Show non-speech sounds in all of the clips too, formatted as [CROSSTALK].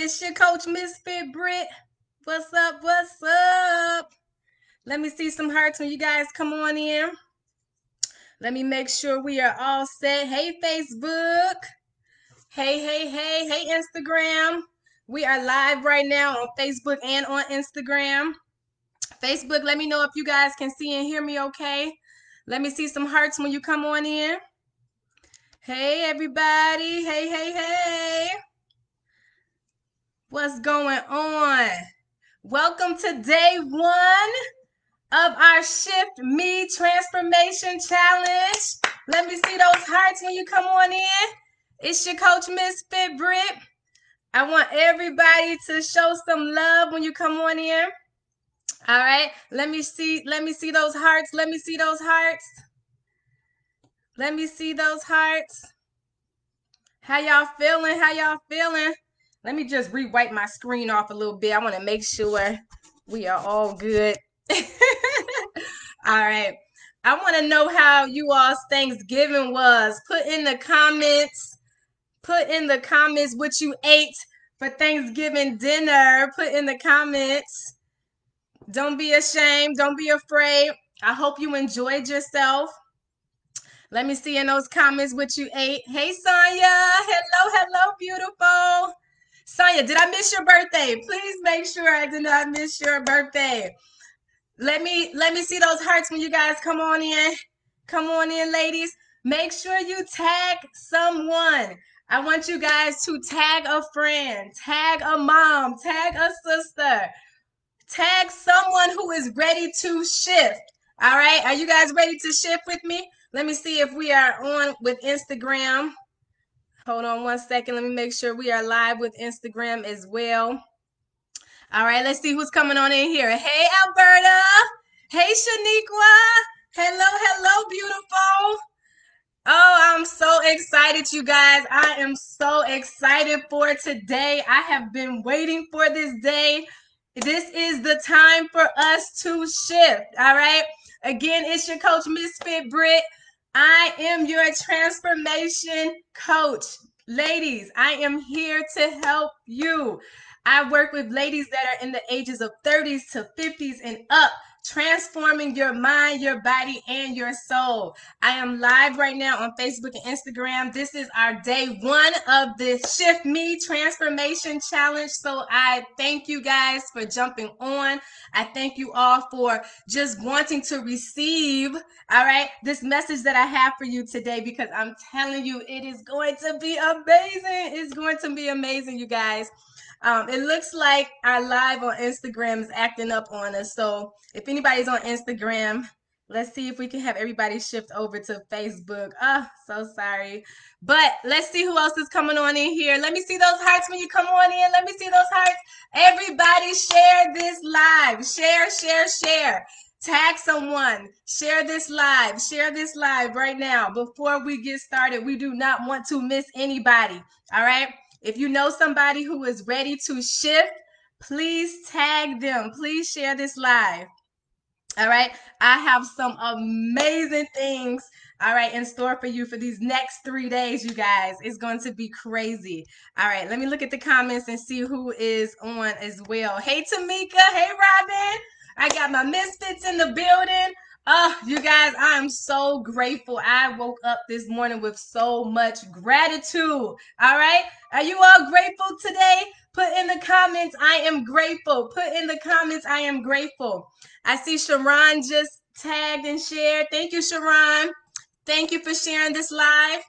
It's your coach, Misfit Brit. What's up? What's up? Let me see some hearts when you guys come on in. Let me make sure we are all set. Hey, Facebook. Hey, hey, hey, hey, Instagram. We are live right now on Facebook and on Instagram. Facebook, let me know if you guys can see and hear me okay. Let me see some hearts when you come on in. Hey, everybody. Hey, hey, hey. What's going on? Welcome to day one of our Shift Me Transformation Challenge. Let me see those hearts when you come on in. It's your coach, Misfit Brit. I want everybody to show some love when you come on in. All right. Let me see. Let me see those hearts. Let me see those hearts. Let me see those hearts. How y'all feeling? How y'all feeling? Let me just rewipe my screen off a little bit. I want to make sure we are all good. [LAUGHS] all right. I want to know how you all's Thanksgiving was. Put in the comments. Put in the comments what you ate for Thanksgiving dinner. Put in the comments. Don't be ashamed. Don't be afraid. I hope you enjoyed yourself. Let me see in those comments what you ate. Hey, Sonya. Hello, hello, beautiful. Sonya, did I miss your birthday? Please make sure I did not miss your birthday. Let me let me see those hearts when you guys come on in. Come on in, ladies. Make sure you tag someone. I want you guys to tag a friend, tag a mom, tag a sister, tag someone who is ready to shift. All right. Are you guys ready to shift with me? Let me see if we are on with Instagram. Hold on one second. Let me make sure we are live with Instagram as well. All right, let's see who's coming on in here. Hey, Alberta. Hey, Shaniqua. Hello, hello, beautiful. Oh, I'm so excited, you guys. I am so excited for today. I have been waiting for this day. This is the time for us to shift. All right. Again, it's your coach, Misfit Brit. I am your transformation coach. Ladies, I am here to help you. I work with ladies that are in the ages of 30s to 50s and up transforming your mind, your body, and your soul. I am live right now on Facebook and Instagram. This is our day one of the Shift Me Transformation Challenge. So I thank you guys for jumping on. I thank you all for just wanting to receive, all right, this message that I have for you today because I'm telling you, it is going to be amazing. It's going to be amazing, you guys. Um, it looks like our live on Instagram is acting up on us. So if anybody's on Instagram, let's see if we can have everybody shift over to Facebook. Oh, so sorry. But let's see who else is coming on in here. Let me see those hearts when you come on in. Let me see those hearts. Everybody share this live. Share, share, share. Tag someone, share this live, share this live right now. Before we get started, we do not want to miss anybody. All right. If you know somebody who is ready to shift, please tag them. Please share this live. All right. I have some amazing things, all right, in store for you for these next three days, you guys. It's going to be crazy. All right. Let me look at the comments and see who is on as well. Hey, Tamika. Hey, Robin. I got my misfits in the building. Oh, you guys, I am so grateful. I woke up this morning with so much gratitude. All right. Are you all grateful today? Put in the comments, I am grateful. Put in the comments, I am grateful. I see Sharon just tagged and shared. Thank you, Sharon. Thank you for sharing this live.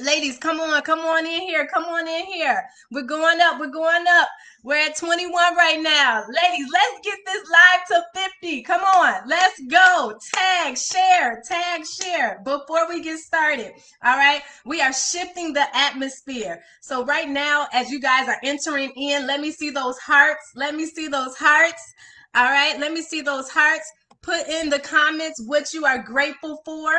Ladies, come on, come on in here. Come on in here. We're going up. We're going up. We're at 21 right now. Ladies, let's get this live to 50. Come on, let's go. Tag, share, tag, share before we get started. All right, we are shifting the atmosphere. So, right now, as you guys are entering in, let me see those hearts. Let me see those hearts. All right, let me see those hearts. Put in the comments what you are grateful for.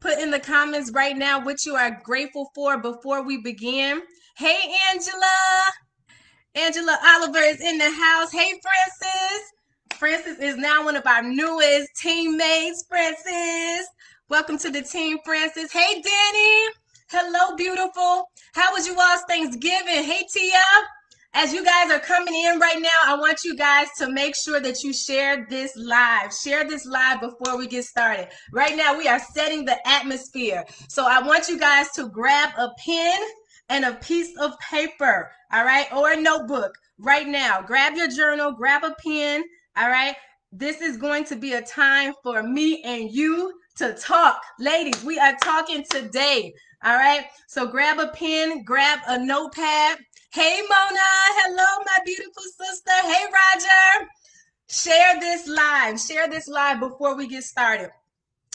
Put in the comments right now what you are grateful for before we begin. Hey, Angela. Angela Oliver is in the house. Hey, Francis. Francis is now one of our newest teammates. Francis, welcome to the team, Francis. Hey, Danny. Hello, beautiful. How was you all's Thanksgiving? Hey, Tia. as you guys are coming in right now, I want you guys to make sure that you share this live. Share this live before we get started. Right now, we are setting the atmosphere. So I want you guys to grab a pen and a piece of paper, all right, or a notebook right now. Grab your journal, grab a pen, all right. This is going to be a time for me and you to talk. Ladies, we are talking today. All right. So grab a pen, grab a notepad. Hey, Mona. Hello, my beautiful sister. Hey, Roger. Share this live. Share this live before we get started.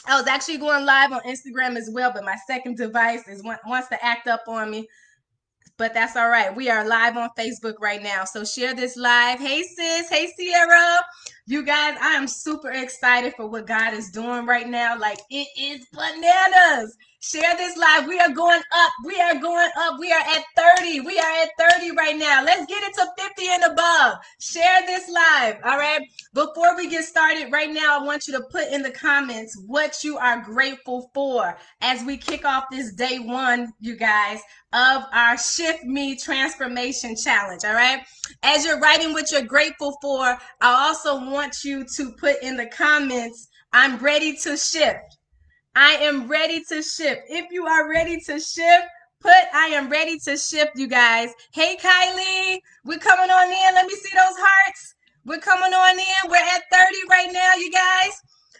I was actually going live on Instagram as well, but my second device is wants to act up on me. But that's all right. We are live on Facebook right now. So share this live. Hey sis. Hey Sierra. You guys, I am super excited for what God is doing right now. Like it is bananas. Share this live. We are going up. We are going up. We are at 30. We are at 30 right now. Let's get it to 50 and above. Share this live. All right. Before we get started right now, I want you to put in the comments what you are grateful for as we kick off this day one, you guys, of our Shift Me Transformation Challenge. All right. As you're writing what you're grateful for, I also want you to put in the comments, I'm ready to shift. I am ready to shift. If you are ready to shift, put I am ready to shift, you guys. Hey, Kylie, we're coming on in. Let me see those hearts. We're coming on in. We're at 30 right now, you guys.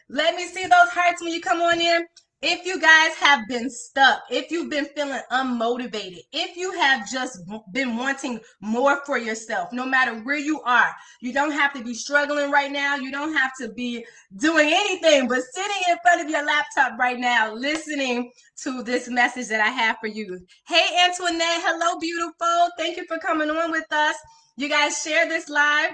Let me see those hearts when you come on in. If you guys have been stuck, if you've been feeling unmotivated, if you have just been wanting more for yourself, no matter where you are, you don't have to be struggling right now. You don't have to be doing anything but sitting in front of your laptop right now, listening to this message that I have for you. Hey, Antoinette. Hello, beautiful. Thank you for coming on with us. You guys share this live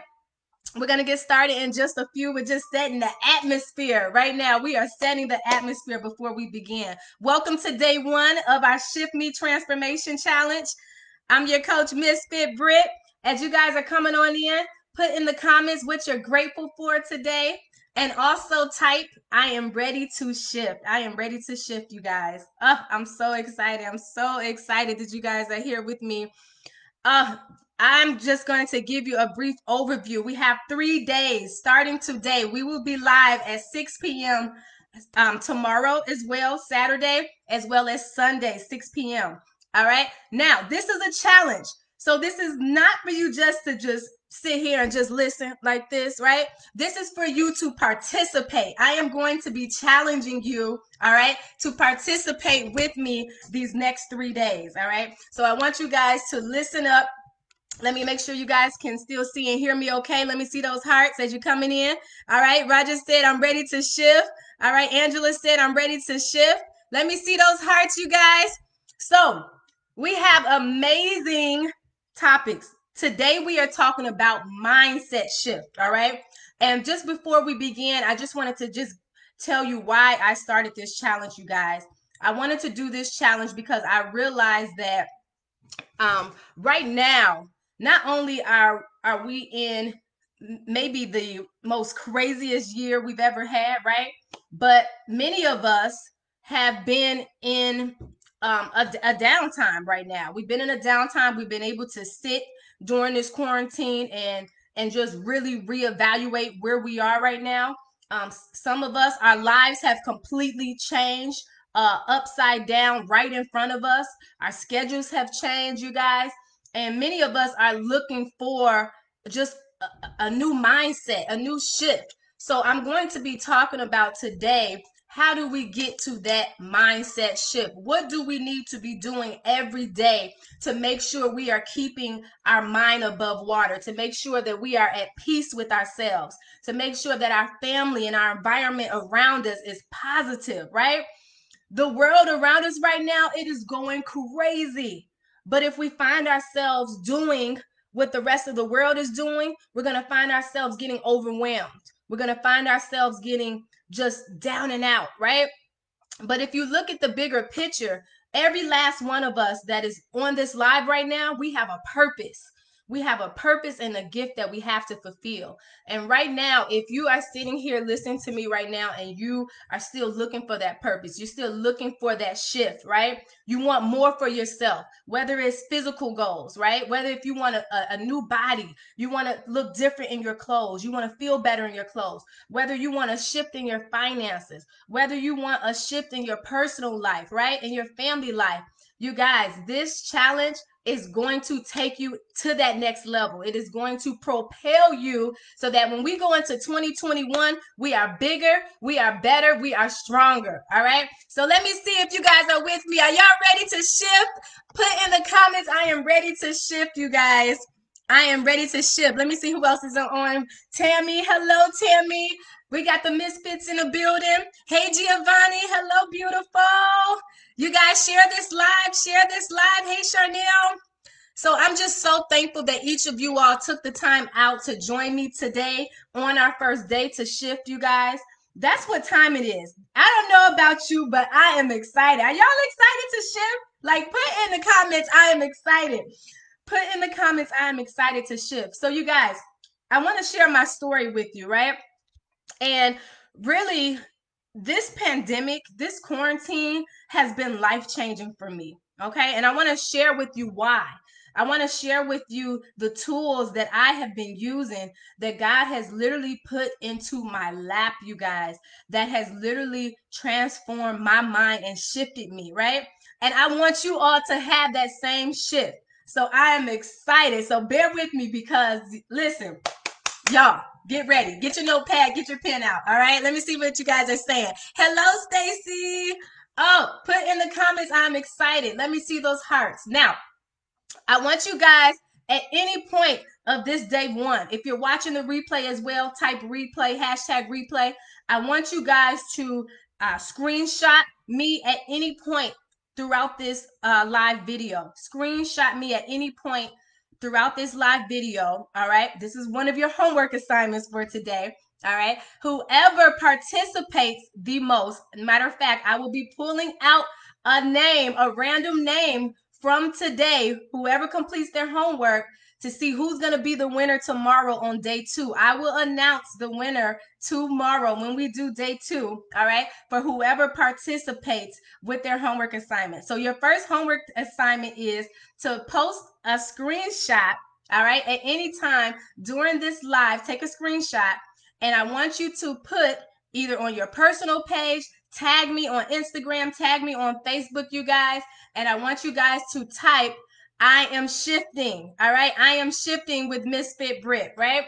we're going to get started in just a few. We're just setting the atmosphere right now. We are setting the atmosphere before we begin. Welcome to day one of our Shift Me Transformation Challenge. I'm your coach, Misfit Britt. As you guys are coming on in, put in the comments what you're grateful for today. And also type, I am ready to shift. I am ready to shift, you guys. Oh, I'm so excited. I'm so excited that you guys are here with me. Uh, I'm just going to give you a brief overview. We have three days starting today. We will be live at 6 p.m. Um, tomorrow as well, Saturday, as well as Sunday, 6 p.m. All right. Now, this is a challenge. So, this is not for you just to just sit here and just listen like this, right? This is for you to participate. I am going to be challenging you, all right, to participate with me these next three days, all right? So I want you guys to listen up, let me make sure you guys can still see and hear me okay. Let me see those hearts as you're coming in. All right. Roger said, I'm ready to shift. All right. Angela said, I'm ready to shift. Let me see those hearts, you guys. So we have amazing topics. Today we are talking about mindset shift. All right. And just before we begin, I just wanted to just tell you why I started this challenge, you guys. I wanted to do this challenge because I realized that um, right now not only are are we in maybe the most craziest year we've ever had, right? But many of us have been in um, a, a downtime right now. We've been in a downtime. We've been able to sit during this quarantine and and just really reevaluate where we are right now. Um, some of us, our lives have completely changed uh, upside down right in front of us. Our schedules have changed, you guys. And many of us are looking for just a, a new mindset, a new shift. So I'm going to be talking about today how do we get to that mindset shift? What do we need to be doing every day to make sure we are keeping our mind above water, to make sure that we are at peace with ourselves, to make sure that our family and our environment around us is positive, right? The world around us right now, it is going crazy. But if we find ourselves doing what the rest of the world is doing, we're going to find ourselves getting overwhelmed. We're going to find ourselves getting just down and out, right? But if you look at the bigger picture, every last one of us that is on this live right now, we have a purpose. We have a purpose and a gift that we have to fulfill. And right now, if you are sitting here listening to me right now and you are still looking for that purpose, you're still looking for that shift, right? You want more for yourself, whether it's physical goals, right? Whether if you want a, a new body, you want to look different in your clothes, you want to feel better in your clothes, whether you want a shift in your finances, whether you want a shift in your personal life, right? In your family life. You guys, this challenge is going to take you to that next level. It is going to propel you so that when we go into 2021, we are bigger, we are better, we are stronger. All right. So let me see if you guys are with me. Are y'all ready to shift? Put in the comments, I am ready to shift, you guys. I am ready to shift. Let me see who else is on. Tammy, hello, Tammy. We got the misfits in the building. Hey, Giovanni. Hello, beautiful. You guys share this live. Share this live. Hey, Charnel. So I'm just so thankful that each of you all took the time out to join me today on our first day to shift, you guys. That's what time it is. I don't know about you, but I am excited. Are y'all excited to shift? Like, put in the comments, I am excited. Put in the comments, I am excited to shift. So, you guys, I want to share my story with you, right? And really, this pandemic, this quarantine has been life changing for me. Okay. And I want to share with you why. I want to share with you the tools that I have been using that God has literally put into my lap, you guys, that has literally transformed my mind and shifted me, right? And I want you all to have that same shift. So I am excited. So bear with me because listen, y'all, Get ready. Get your notepad. Get your pen out. All right. Let me see what you guys are saying. Hello, Stacy. Oh, put in the comments. I'm excited. Let me see those hearts. Now, I want you guys at any point of this day one, if you're watching the replay as well, type replay, hashtag replay. I want you guys to uh, screenshot me at any point throughout this uh, live video. Screenshot me at any point throughout this live video. All right. This is one of your homework assignments for today. All right. Whoever participates the most, matter of fact, I will be pulling out a name, a random name from today. Whoever completes their homework to see who's going to be the winner tomorrow on day two. I will announce the winner tomorrow when we do day two, all right, for whoever participates with their homework assignment. So, your first homework assignment is to post a screenshot, all right, at any time during this live, take a screenshot, and I want you to put either on your personal page, tag me on Instagram, tag me on Facebook, you guys, and I want you guys to type I am shifting. All right. I am shifting with Misfit Brit, right?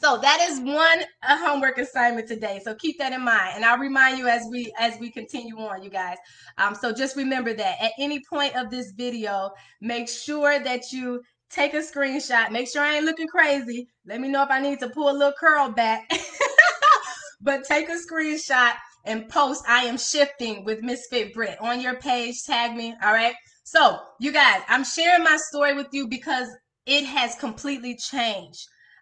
So that is one a homework assignment today. So keep that in mind. And I'll remind you as we as we continue on, you guys. Um, so just remember that at any point of this video, make sure that you take a screenshot. Make sure I ain't looking crazy. Let me know if I need to pull a little curl back. [LAUGHS] but take a screenshot and post I am shifting with Misfit Brit on your page. Tag me. All right. So, you guys, I'm sharing my story with you because it has completely changed.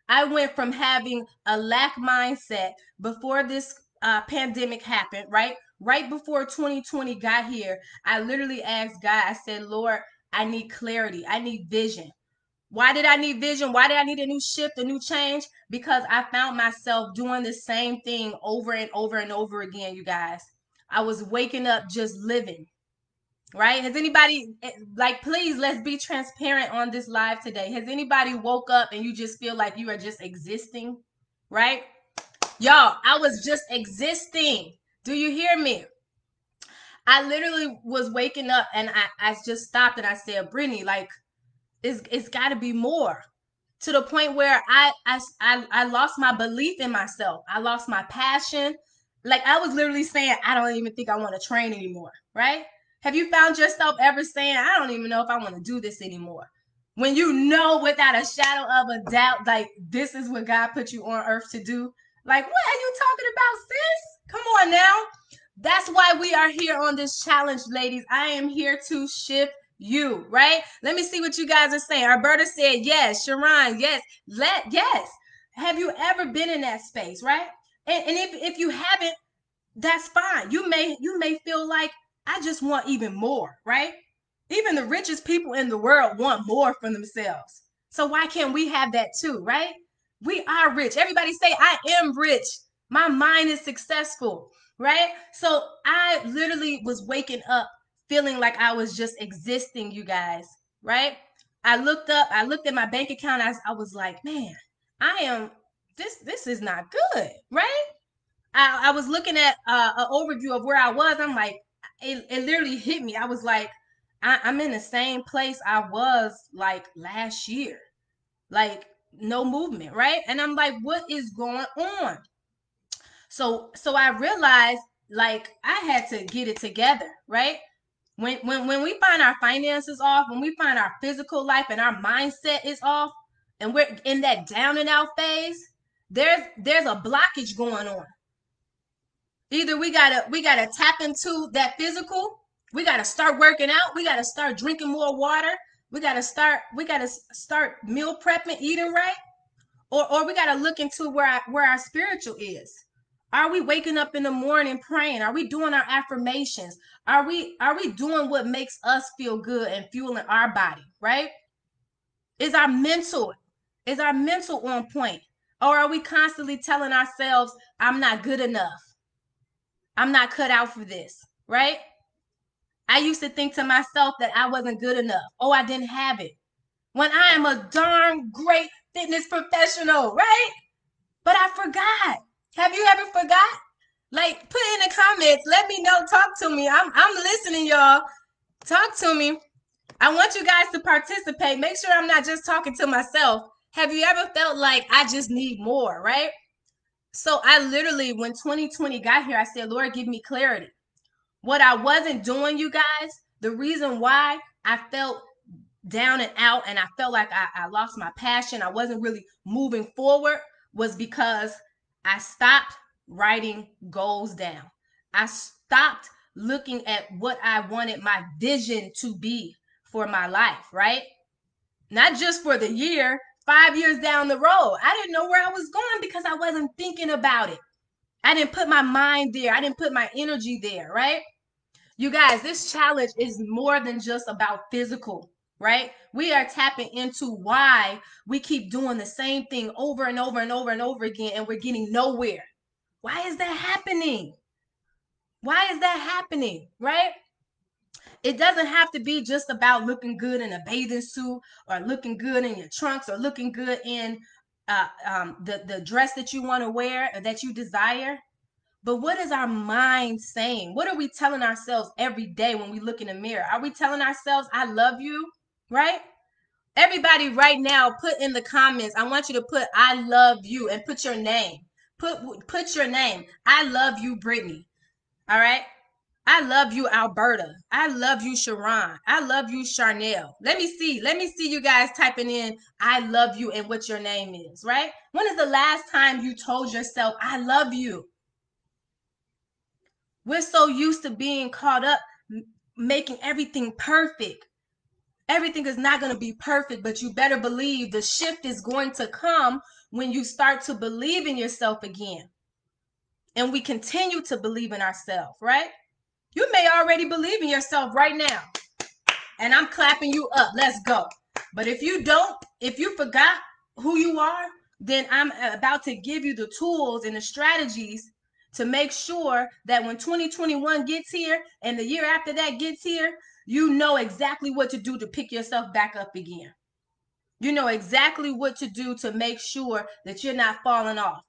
I went from having a lack mindset before this uh, pandemic happened, right? Right before 2020 got here, I literally asked God, I said, Lord, I need clarity, I need vision. Why did I need vision? Why did I need a new shift, a new change? Because I found myself doing the same thing over and over and over again, you guys. I was waking up just living right? Has anybody eh, like please let's be transparent on this live today. Has anybody woke up and you just feel like you are just existing, right? Y'all, I was just existing. Do you hear me? I literally was waking up and I, I just stopped and I said, Brittany, like it's it's gotta be more. To the point where I, I I I lost my belief in myself. I lost my passion. Like I was literally saying, I don't even think I want to train anymore, right? Have you found yourself ever saying, I don't even know if I want to do this anymore? When you know without a shadow of a doubt, like this is what God put you on earth to do. Like, what are you talking about, sis? Come on now. That's why we are here on this challenge, ladies. I am here to shift you, right? Let me see what you guys are saying. Alberta said yes. Sharon, yes. Let yes. Have you ever been in that space, right? And, and if, if you haven't, that's fine. You may you may feel like I just want even more, right? Even the richest people in the world want more for themselves. So why can't we have that too, right? We are rich. Everybody say, I am rich. My mind is successful, right? So I literally was waking up feeling like I was just existing, you guys, right? I looked up, I looked at my bank account. I, I was like, man, I am this this is not good, right? I, I was looking at uh, an overview of where I was. I'm like, it, it literally hit me. I was like, I, I'm in the same place I was like last year, like no movement, right? And I'm like, what is going on? So so I realized like I had to get it together, right? When when when we find our finances off, when we find our physical life and our mindset is off, and we're in that down and out phase, there's there's a blockage going on. Either we gotta we gotta tap into that physical, we gotta start working out, we gotta start drinking more water, we gotta start we gotta start meal prepping, eating right, or or we gotta look into where our, where our spiritual is. Are we waking up in the morning praying? Are we doing our affirmations? Are we are we doing what makes us feel good and fueling our body, right? Is our mental is our mental on point? Or are we constantly telling ourselves, I'm not good enough? I'm not cut out for this, right? I used to think to myself that I wasn't good enough. Oh, I didn't have it. When I am a darn great fitness professional, right? But I forgot. Have you ever forgot? Like, put in the comments. Let me know. Talk to me. I'm I'm listening, y'all. Talk to me. I want you guys to participate. Make sure I'm not just talking to myself. Have you ever felt like I just need more, right? So I literally, when 2020 got here, I said, Lord, give me clarity. What I wasn't doing, you guys, the reason why I felt down and out and I felt like I, I lost my passion, I wasn't really moving forward, was because I stopped writing goals down. I stopped looking at what I wanted my vision to be for my life, right? Not just for the year, five years down the road. I didn't know where I was going because I wasn't thinking about it. I didn't put my mind there, I didn't put my energy there, right? You guys, this challenge is more than just about physical, right? We are tapping into why we keep doing the same thing over and over and over and over again, and we're getting nowhere. Why is that happening? Why is that happening, right? It doesn't have to be just about looking good in a bathing suit or looking good in your trunks or looking good in uh, um, the, the dress that you want to wear or that you desire. But what is our mind saying? What are we telling ourselves every day when we look in the mirror? Are we telling ourselves, I love you, right? Everybody right now put in the comments, I want you to put I love you and put your name. Put put your name. I love you, Brittany. All right. I love you, Alberta. I love you, Sharon. I love you, Charnel. Let me see. Let me see you guys typing in I love you and what your name is, right? When is the last time you told yourself, I love you? We're so used to being caught up making everything perfect. Everything is not going to be perfect, but you better believe the shift is going to come when you start to believe in yourself again. And we continue to believe in ourselves, right? You may already believe in yourself right now. And I'm clapping you up. Let's go. But if you don't, if you forgot who you are, then I'm about to give you the tools and the strategies to make sure that when 2021 gets here and the year after that gets here, you know exactly what to do to pick yourself back up again. You know exactly what to do to make sure that you're not falling off.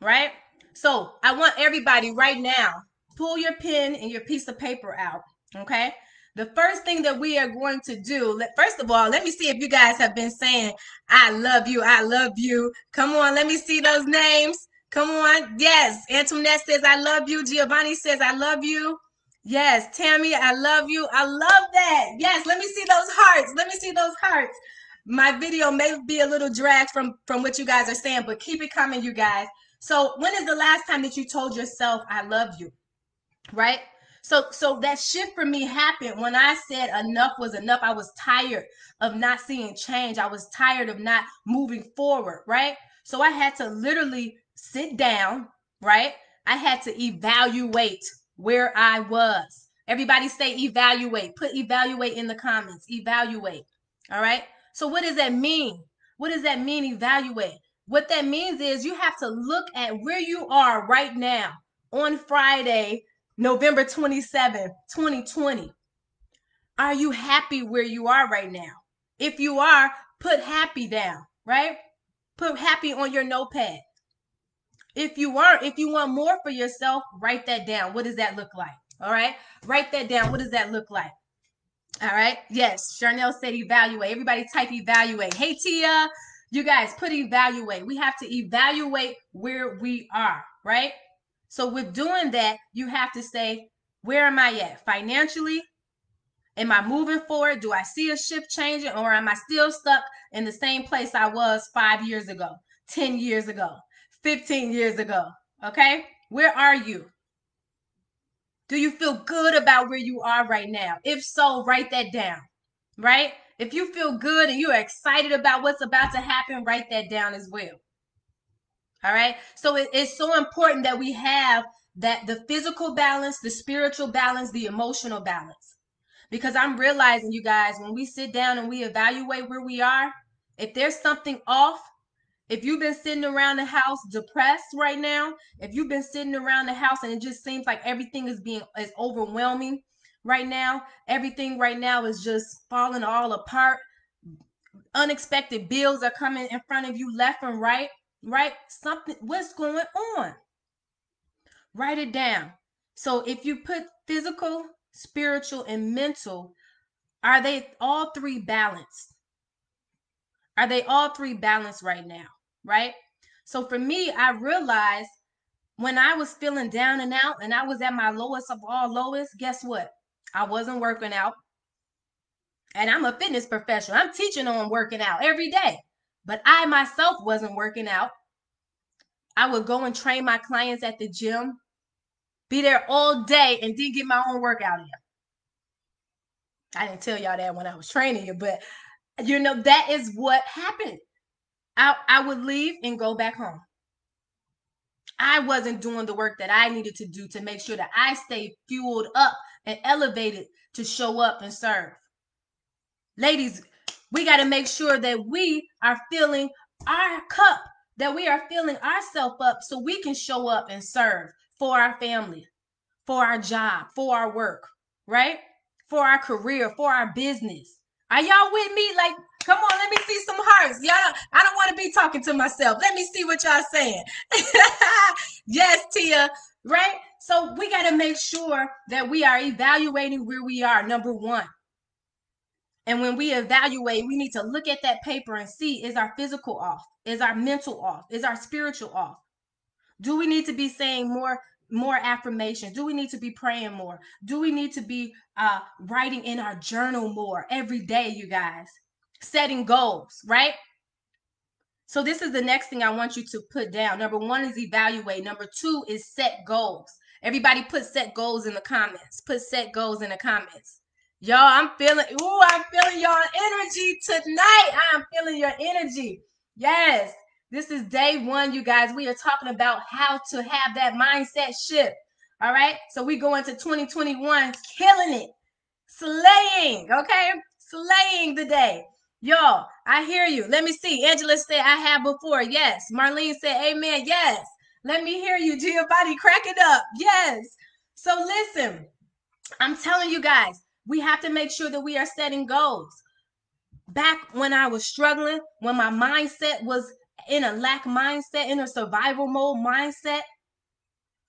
Right? So I want everybody right now pull your pen and your piece of paper out. Okay. The first thing that we are going to do, first of all, let me see if you guys have been saying, I love you, I love you. Come on, let me see those names. Come on. Yes. Antoinette says, I love you. Giovanni says, I love you. Yes. Tammy, I love you. I love that. Yes. Let me see those hearts. Let me see those hearts. My video may be a little dragged from, from what you guys are saying, but keep it coming, you guys. So when is the last time that you told yourself, I love you? Right? So so that shift for me happened when i said enough was enough. I was tired of not seeing change. I was tired of not moving forward right? So i had to literally sit down right? I had to evaluate where i was. Everybody say evaluate. Put evaluate in the comments. Evaluate all right? So what does that mean? What does that mean evaluate? What that means is you have to look at where you are right now on Friday, November 27, 2020. Are you happy where you are right now? If you are, put happy down, right? Put happy on your notepad. If you aren't, if you want more for yourself, write that down. What does that look like? All right. Write that down. What does that look like? All right. Yes. Charnel said evaluate. Everybody type evaluate. Hey, Tia. You guys put evaluate. We have to evaluate where we are, right? So with doing that, you have to say, where am I at financially? Am I moving forward? Do I see a shift changing or am I still stuck in the same place I was five years ago, 10 years ago, 15 years ago? Okay. Where are you? Do you feel good about where you are right now? If so, write that down, right? If you feel good and you're excited about what's about to happen, write that down as well. All right. So it, it's so important that we have that the physical balance, the spiritual balance, the emotional balance. Because I'm realizing, you guys, when we sit down and we evaluate where we are, if there's something off, if you've been sitting around the house depressed right now, if you've been sitting around the house and it just seems like everything is being is overwhelming right now, everything right now is just falling all apart. Unexpected bills are coming in front of you left and right, right? Something what's going on? Write it down. So if you put physical, spiritual, and mental, are they all three balanced? Are they all three balanced right now? Right? So for me, I realized when I was feeling down and out and I was at my lowest of all lowest, guess what? I wasn't working out. And I'm a fitness professional. I'm teaching on working out every day. But I myself wasn't working out. I would go and train my clients at the gym, be there all day, and then get my own workout in. I didn't tell y'all that when I was training you, but you know, that is what happened. I, I would leave and go back home. I wasn't doing the work that I needed to do to make sure that I stayed fueled up and elevated to show up and serve. Ladies, we got to make sure that we are filling our cup, that we are filling ourselves up so we can show up and serve for our family, for our job, for our work, right? For our career, for our business. Are y'all with me? Like, come on, let me see some hearts. Y'all, I don't want to be talking to myself. Let me see what y'all saying. [LAUGHS] yes, Tia, right? So we got to make sure that we are evaluating where we are, number one. And when we evaluate, we need to look at that paper and see is our physical off? Is our mental off? Is our spiritual off? Do we need to be saying more more affirmations? Do we need to be praying more? Do we need to be uh, writing in our journal more every day, you guys? Setting goals, right? So, this is the next thing I want you to put down. Number one is evaluate. Number two is set goals. Everybody put set goals in the comments. Put set goals in the comments. Y'all, I'm feeling, ooh, I'm feeling y'all energy tonight. I'm feeling your energy. Yes. This is day one, you guys. We are talking about how to have that mindset shift. All right. So we go into 2021 killing it, slaying, okay? Slaying the day. Y'all, I hear you. Let me see. Angela said, I have before. Yes. Marlene said, Amen. Yes. Let me hear you. Giovanni, crack it up. Yes. So listen, I'm telling you guys, we have to make sure that we are setting goals. Back when I was struggling, when my mindset was in a lack mindset, in a survival mode mindset,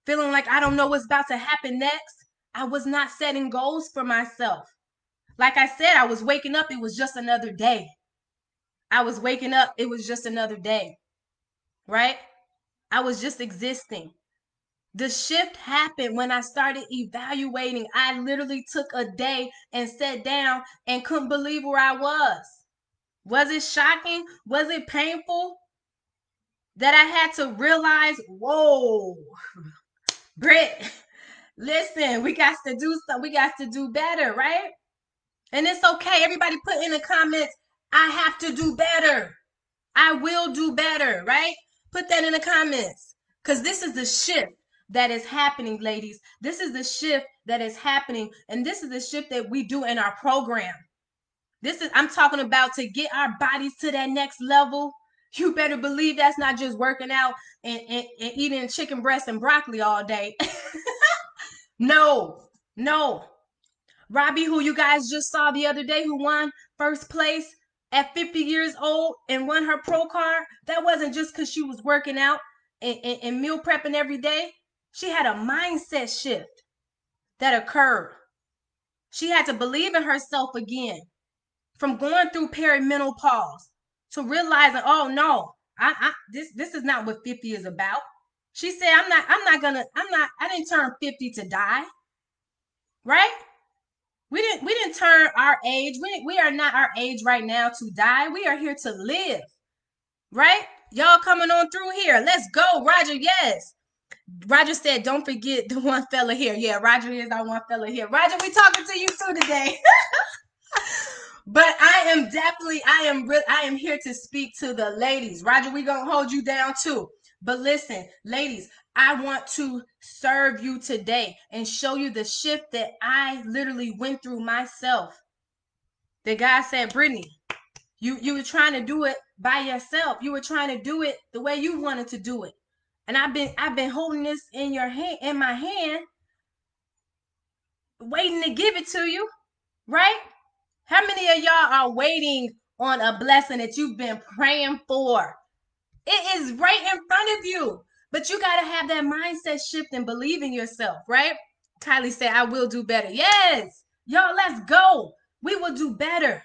feeling like I don't know what's about to happen next, I was not setting goals for myself. Like I said, I was waking up, it was just another day. I was waking up, it was just another day. Right? I was just existing. The shift happened when I started evaluating. I literally took a day and sat down and couldn't believe where I was. Was it shocking? Was it painful? that I had to realize, whoa, [LAUGHS] Britt, listen, we got to do something. We got to do better, right? And it's okay. Everybody put in the comments, I have to do better. I will do better, right? Put that in the comments. Because this is the shift that is happening, ladies. This is the shift that is happening. And this is the shift that we do in our program. This is I'm talking about to get our bodies to that next level. You better believe that's not just working out and, and, and eating chicken breast and broccoli all day. [LAUGHS] no, no. Robbie, who you guys just saw the other day, who won first place at 50 years old and won her pro card, that wasn't just because she was working out and, and, and meal prepping every day. She had a mindset shift that occurred. She had to believe in herself again from going through perimenopause to realizing, oh no, I, I this this is not what 50 is about. She said, I'm not, I'm not gonna, I'm not, I didn't turn 50 to die. Right? We didn't we didn't turn our age. We, we are not our age right now to die. We are here to live. Right? Y'all coming on through here. Let's go, Roger. Yes. Roger said, don't forget the one fella here. Yeah, Roger is our one fella here. Roger, we talking to you too today. [LAUGHS] but I am definitely, I am I am here to speak to the ladies. Roger, we gonna hold you down too. But listen, ladies, I want to serve you today and show you the shift that I literally went through myself. The guy said, Brittany, you you were trying to do it by yourself. You were trying to do it the way you wanted to do it. And I've been I've been holding this in your hand in my hand, waiting to give it to you, right? How many of y'all are waiting on a blessing that you've been praying for? It is right in front of you. But you got to have that mindset shift and believe in yourself, right? Kylie said, I will do better. Yes. Y'all, let's go. We will do better.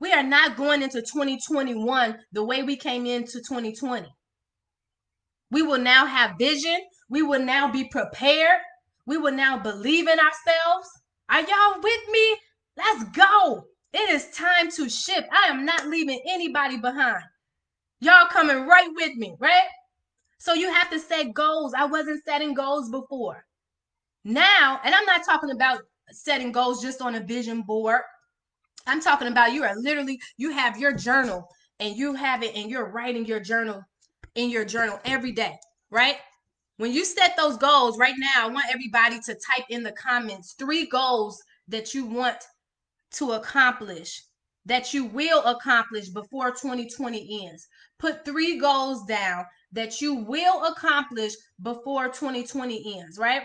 We are not going into 2021 the way we came into 2020. We will now have vision. We will now be prepared. We will now believe in ourselves. Are y'all with me? Let's go. It is time to shift. I am not leaving anybody behind. Y'all coming right with me, right? So you have to set goals. I wasn't setting goals before. Now, and I'm not talking about setting goals just on a vision board. I'm talking about you are literally, you have your journal and you have it and you're writing your journal in your journal every day, right? When you set those goals right now, I want everybody to type in the comments three goals that you want to accomplish, that you will accomplish before 2020 ends. Put three goals down that you will accomplish before 2020 ends, right?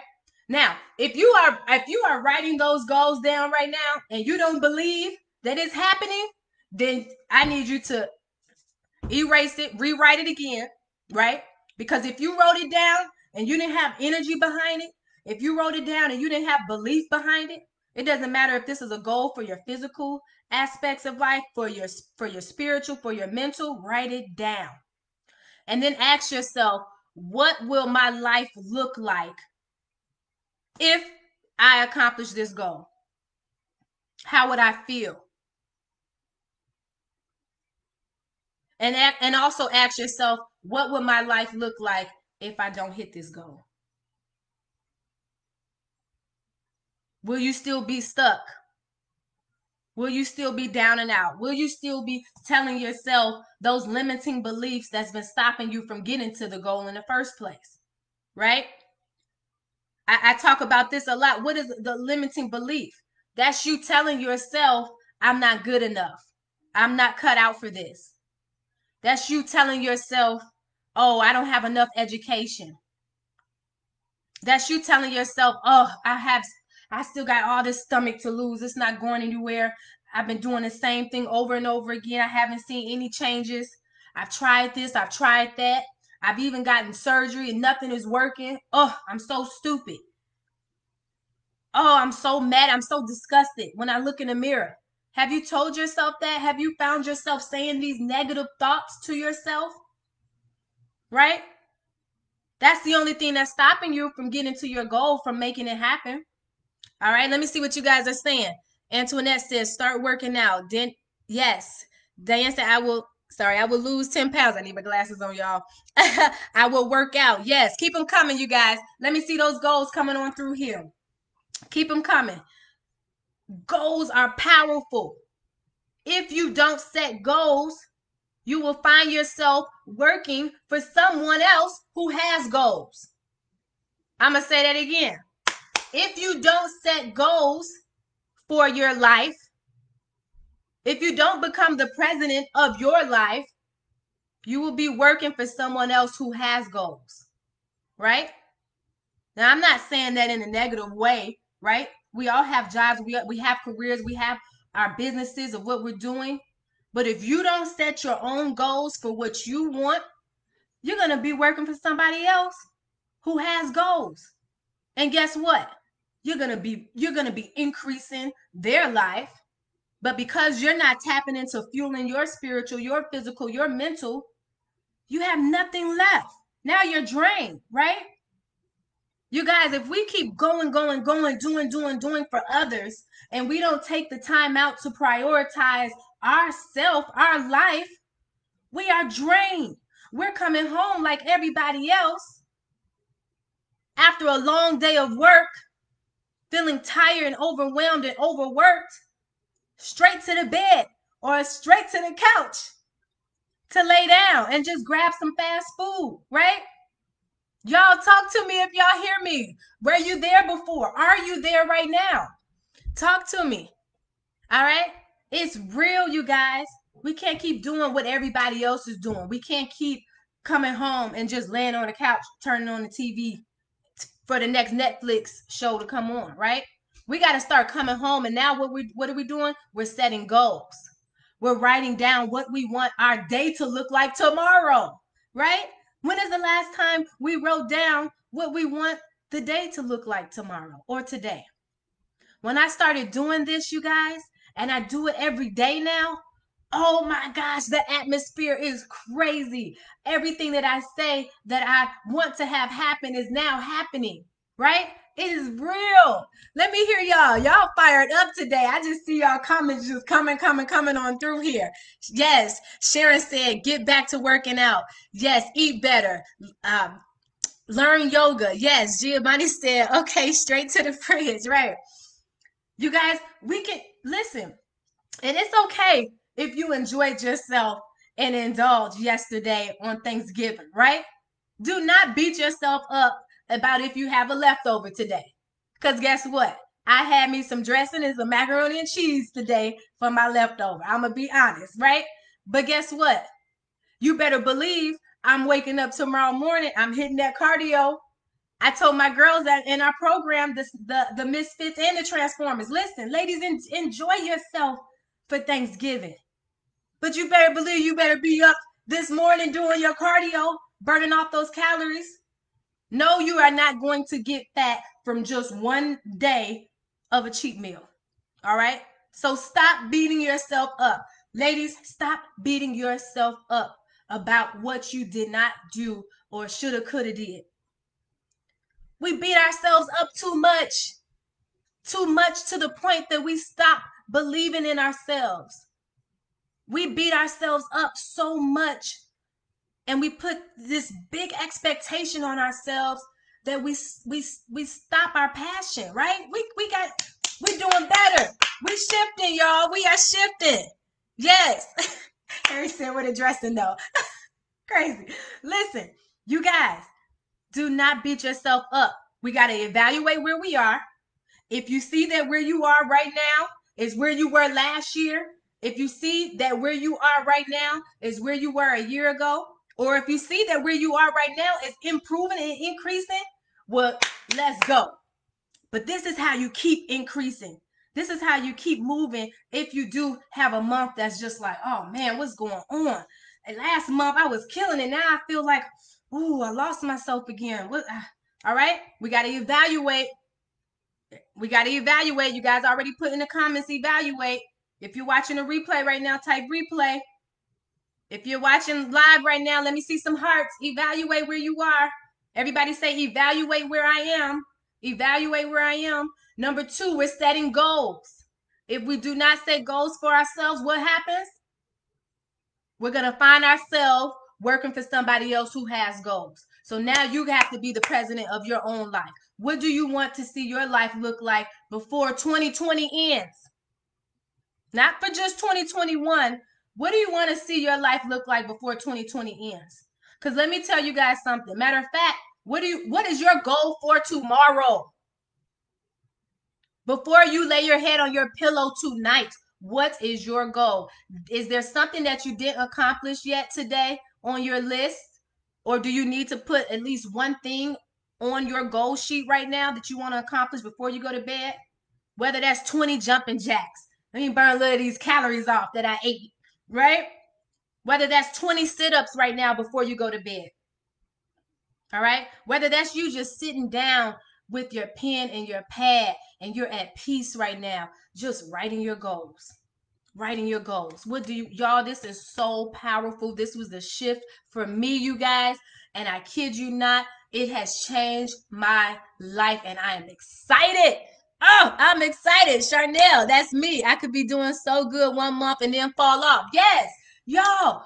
Now, if you are if you are writing those goals down right now and you don't believe that it's happening, then I need you to erase it, rewrite it again, right? Because if you wrote it down and you didn't have energy behind it, if you wrote it down and you didn't have belief behind it, it doesn't matter if this is a goal for your physical aspects of life, for your for your spiritual, for your mental, write it down. And then ask yourself, what will my life look like if I accomplish this goal? How would I feel? And and also ask yourself, what would my life look like if I don't hit this goal? Will you still be stuck? Will you still be down and out? Will you still be telling yourself those limiting beliefs that's been stopping you from getting to the goal in the first place? Right? I, I talk about this a lot. What is the limiting belief? That's you telling yourself, I'm not good enough. I'm not cut out for this. That's you telling yourself, oh, I don't have enough education. That's you telling yourself, oh, I have, I still got all this stomach to lose. It's not going anywhere. I've been doing the same thing over and over again. I haven't seen any changes. I've tried this, I've tried that. I've even gotten surgery and nothing is working. Oh, I'm so stupid. Oh, I'm so mad. I'm so disgusted when I look in the mirror. Have you told yourself that? Have you found yourself saying these negative thoughts to yourself? Right? That's the only thing that's stopping you from getting to your goal, from making it happen. All right, let me see what you guys are saying. Antoinette says, start working out. Then, yes. Diane said, I will, sorry, I will lose 10 pounds. I need my glasses on, y'all. [LAUGHS] I will work out. Yes, keep them coming, you guys. Let me see those goals coming on through here. Keep them coming. Goals are powerful. If you don't set goals, you will find yourself working for someone else who has goals. I'm going to say that again. If you don't set goals for your life, If you don't become the president of your life, you will be working for someone else who has goals, right? Now, I'm not saying that in a negative way, right? We all have jobs, we, we have careers, we have our businesses of what we're doing. But if you don't set your own goals for what you want, you're going to be working for somebody else who has goals. And guess what? You're going to be you're going to be increasing their life. But because you're not tapping into fueling your spiritual, your physical, your mental, you have nothing left. Now you're drained, right? You guys, if we keep going, going, going, doing, doing, doing for others, and we don't take the time out to prioritize ourself, our life, we are drained. We're coming home like everybody else after a long day of work, feeling tired and overwhelmed and overworked, straight to the bed or straight to the couch to lay down and just grab some fast food, right? Y'all talk to me if y'all hear me. Were you there before? Are you there right now? Talk to me. All right? It's real, you guys. We can't keep doing what everybody else is doing. We can't keep coming home and just laying on the couch, turning on the TV for the next Netflix show to come on, right? We got to start coming home and now what we what are we doing? We're setting goals. We're writing down what we want our day to look like tomorrow, right? When is the last time we wrote down what we want the day to look like tomorrow or today? When I started doing this, you guys, and I do it every day now, oh my gosh, the atmosphere is crazy. Everything that I say that I want to have happen is now happening, right? Is real. Let me hear y'all. Y'all fired up today. I just see y'all comments just coming, coming, coming on through here. Yes, Sharon said, get back to working out. Yes, eat better. Um, learn yoga. Yes, Giovanni said, okay, straight to the [LAUGHS] fridge, right? You guys, we can listen, and it's okay if you enjoyed yourself and indulge yesterday on Thanksgiving, right? Do not beat yourself up about if you have a leftover today. Because guess what? I had me some dressing and some macaroni and cheese today for my leftover. I'm going to be honest, right? But guess what? You better believe I'm waking up tomorrow morning. I'm hitting that cardio. I told my girls that in our program, the, the Misfits and the Transformers, listen, ladies, en- enjoy yourself for Thanksgiving. But you better believe you better be up this morning doing your cardio, burning off those calories. No, you are not going to get fat from just one day of a cheat meal. All right. So stop beating yourself up. Ladies, stop beating yourself up about what you did not do or shoulda, coulda did. We beat ourselves up too much, too much to the point that we stop believing in ourselves. We beat ourselves up so much and we put this big expectation on ourselves that we we we stop our passion, right? We we got we're doing better. We shifting, y'all. We are shifting. Yes. [LAUGHS] Harry said we're addressing though. [LAUGHS] Crazy. Listen, you guys, do not beat yourself up. We got to evaluate where we are. If you see that where you are right now is where you were last year, if you see that where you are right now is where you were a year ago, or if you see that where you are right now is improving and increasing, well, let's go. But this is how you keep increasing. This is how you keep moving if you do have a month that's just like, oh man, what's going on? And last month I was killing it. Now I feel like, oh, I lost myself again. What? Ah, all right, we got to evaluate. We got to evaluate. You guys already put in the comments, evaluate. If you're watching a replay right now, type replay. If you're watching live right now, let me see some hearts. Evaluate where you are. Everybody say, evaluate where I am. Evaluate where I am. Number two, we're setting goals. If we do not set goals for ourselves, what happens? We're going to find ourselves working for somebody else who has goals. So now you have to be the president of your own life. What do you want to see your life look like before 2020 ends? Not for just 2021, what do you want to see your life look like before 2020 ends? Because let me tell you guys something. Matter of fact, what do you what is your goal for tomorrow? Before you lay your head on your pillow tonight, What is your goal? Is there something that you didn't accomplish yet today on your list? Or do you need to put at least one thing on your goal sheet right now that you want to accomplish before you go to bed? Whether that's 20 jumping jacks. Let me burn a little of these calories off that I ate, right? Whether that's 20 sit ups right now before you go to bed. All right. Whether that's you just sitting down with your pen and your pad and you're at peace right now, just writing your goals. Writing your goals. What do you, y'all? This is so powerful. This was the shift for me, you guys. And I kid you not, it has changed my life and I am excited. Oh, I'm excited. Charnel, that's me. I could be doing so good one month and then fall off. Yes, y'all.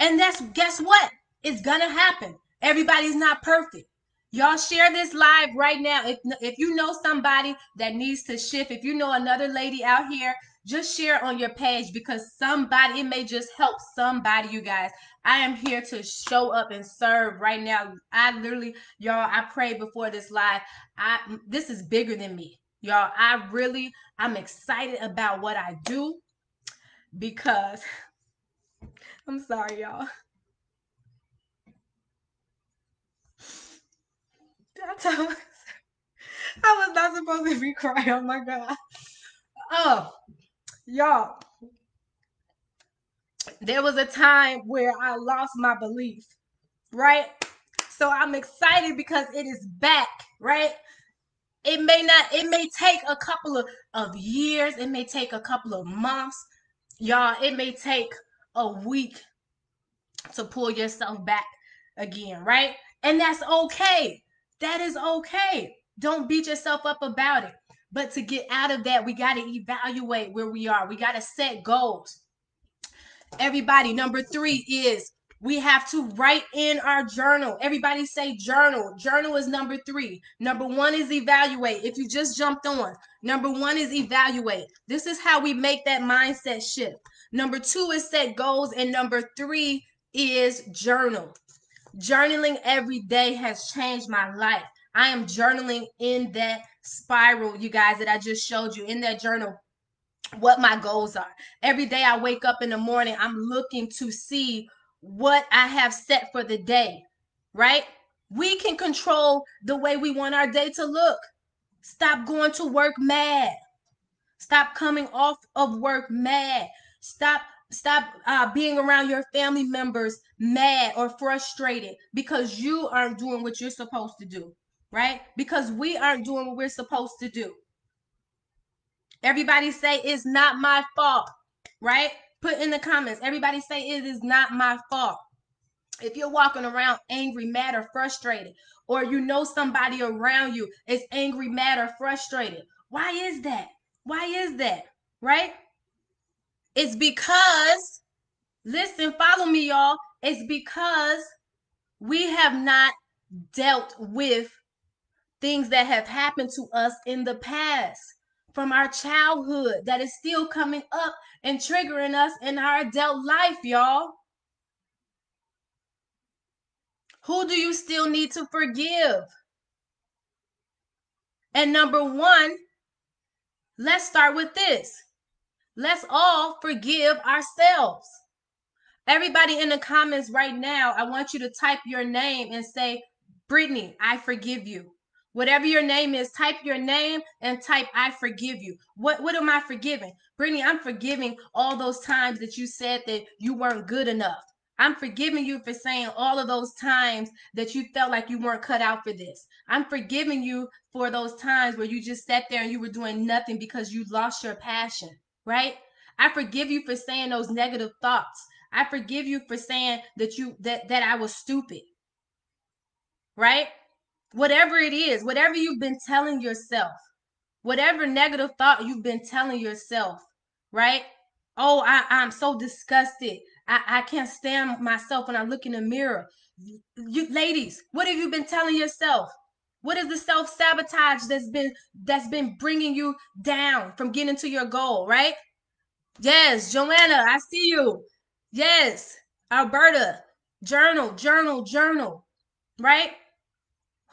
And that's, guess what? It's gonna happen. Everybody's not perfect. Y'all share this live right now. If, if you know somebody that needs to shift, if you know another lady out here, just share on your page because somebody, it may just help somebody, you guys. I am here to show up and serve right now. I literally, y'all, I pray before this live. I this is bigger than me. Y'all, I really, I'm excited about what I do because [LAUGHS] I'm sorry, y'all. [LAUGHS] I was not supposed to be crying. Oh my god. Oh, y'all. There was a time where I lost my belief, right? So I'm excited because it is back, right? It may not, it may take a couple of, of years, it may take a couple of months. Y'all, it may take a week to pull yourself back again, right? And that's okay. That is okay. Don't beat yourself up about it. But to get out of that, we got to evaluate where we are. We got to set goals. Everybody, number three is we have to write in our journal. Everybody say journal. Journal is number three. Number one is evaluate. If you just jumped on, number one is evaluate. This is how we make that mindset shift. Number two is set goals. And number three is journal. Journaling every day has changed my life. I am journaling in that spiral, you guys, that I just showed you in that journal what my goals are. Every day I wake up in the morning, I'm looking to see what I have set for the day, right? We can control the way we want our day to look. Stop going to work mad. Stop coming off of work mad. Stop Stop uh, being around your family members mad or frustrated because you aren't doing what you're supposed to do, right? Because we aren't doing what we're supposed to do. Everybody say it's not my fault, right? Put in the comments. Everybody say it is not my fault. If you're walking around angry, mad, or frustrated, or you know somebody around you is angry, mad, or frustrated, why is that? Why is that? Right? It's because, listen, follow me, y'all. It's because we have not dealt with things that have happened to us in the past from our childhood that is still coming up and triggering us in our adult life, y'all. Who do you still need to forgive? And number one, let's start with this. Let's all forgive ourselves. Everybody in the comments right now, I want you to type your name and say, Brittany, I forgive you. Whatever your name is, type your name and type I forgive you. What what am I forgiving? Brittany, I'm forgiving all those times that you said that you weren't good enough. I'm forgiving you for saying all of those times that you felt like you weren't cut out for this. I'm forgiving you for those times where you just sat there and you were doing nothing because you lost your passion right? I forgive you for saying those negative thoughts. I forgive you for saying that you that that I was stupid. Right? Whatever it is, whatever you've been telling yourself, whatever negative thought you've been telling yourself, right? Oh, I, I'm so disgusted. I, I can't stand myself when I look in the mirror. You ladies, what have you been telling yourself? What is the self-sabotage that's been that's been bringing you down from getting to your goal, right? Yes, Joanna, I see you. Yes, Alberta, journal, journal, journal, right?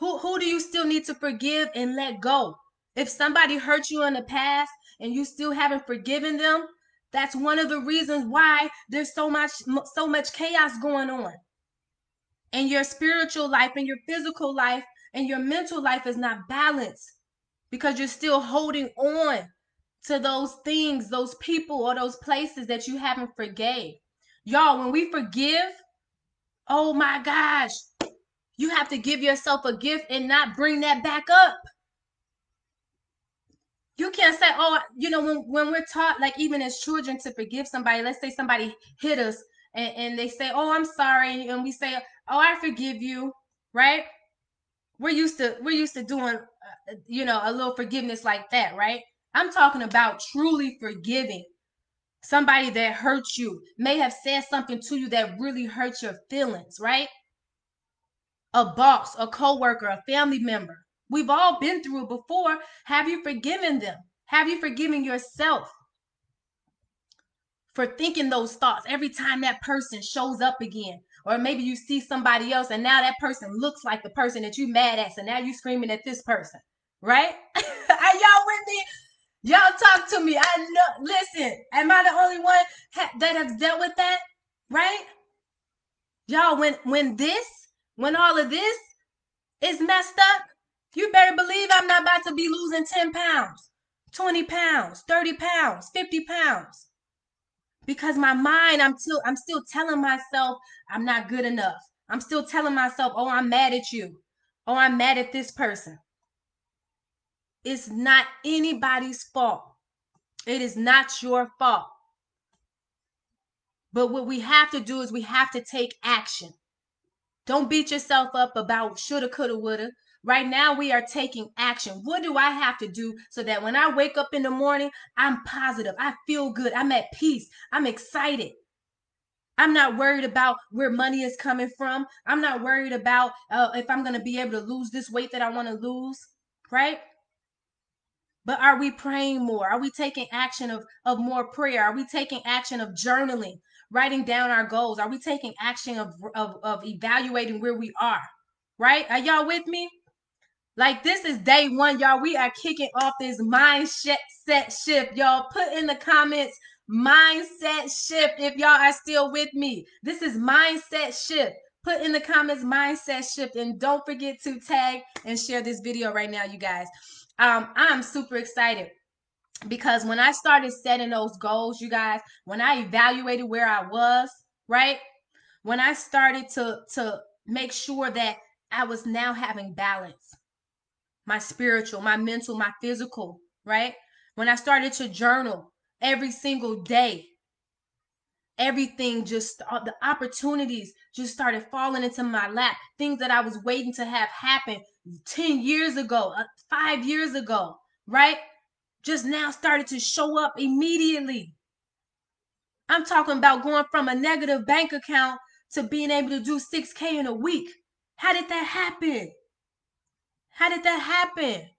Who who do you still need to forgive and let go? If somebody hurt you in the past and you still haven't forgiven them, That's one of the reasons why there's so much so much chaos going on. And your spiritual life and your physical life and your mental life is not balanced because you're still holding on to those things, those people, or those places that you haven't forgave. Y'all, when we forgive, oh my gosh, you have to give yourself a gift and not bring that back up. You can't say, oh, you know, when, when we're taught, like even as children, to forgive somebody, let's say somebody hit us and, and they say, oh, I'm sorry. And we say, oh, I forgive you, right? We're used to, we're used to doing, uh, you know, a little forgiveness like that, right? I'm talking about truly forgiving somebody that hurt you, may have said something to you that really hurt your feelings, right? A boss, a coworker, a family member. We've all been through it before. Have you forgiven them? Have you forgiven yourself for thinking those thoughts every time that person shows up again? Or maybe you see somebody else and now that person looks like the person that you mad at. So now you screaming at this person, right? [LAUGHS] Are y'all with me? Y'all talk to me. I know. Listen, am I the only one ha- that has dealt with that? Right? Y'all, when when this, when all of this is messed up, you better believe I'm not about to be losing 10 pounds, 20 pounds, 30 pounds, 50 pounds. Because my mind, I'm still, I'm still telling myself I'm not good enough. I'm still telling myself, oh, I'm mad at you. Oh, I'm mad at this person. It's not anybody's fault. It is not your fault. But what we have to do is we have to take action. Don't beat yourself up about shoulda, coulda, woulda. Right now, we are taking action. What do I have to do so that when I wake up in the morning, I'm positive, I feel good, I'm at peace, I'm excited. I'm not worried about where money is coming from. I'm not worried about uh, if I'm going to be able to lose this weight that I want to lose, right? But are we praying more? Are we taking action of, of more prayer? Are we taking action of journaling, writing down our goals? Are we taking action of, of, of evaluating where we are? Right? Are y'all with me? Like this is day one, y'all. We are kicking off this mindset shift. Y'all put in the comments mindset shift if y'all are still with me. This is mindset shift. Put in the comments mindset shift and don't forget to tag and share this video right now, you guys um, I'm super excited because when I started setting those goals, you guys, when I evaluated where I was, right? When I started to to make sure that I was now having balance, my spiritual, my mental, my physical, right? When I started to journal every single day, everything just uh, the opportunities just started falling into my lap things that i was waiting to have happen 10 years ago uh, 5 years ago right just now started to show up immediately. I'm talking about going from a negative bank account to being able to do 6k in a week. How did that happen? How did that happen?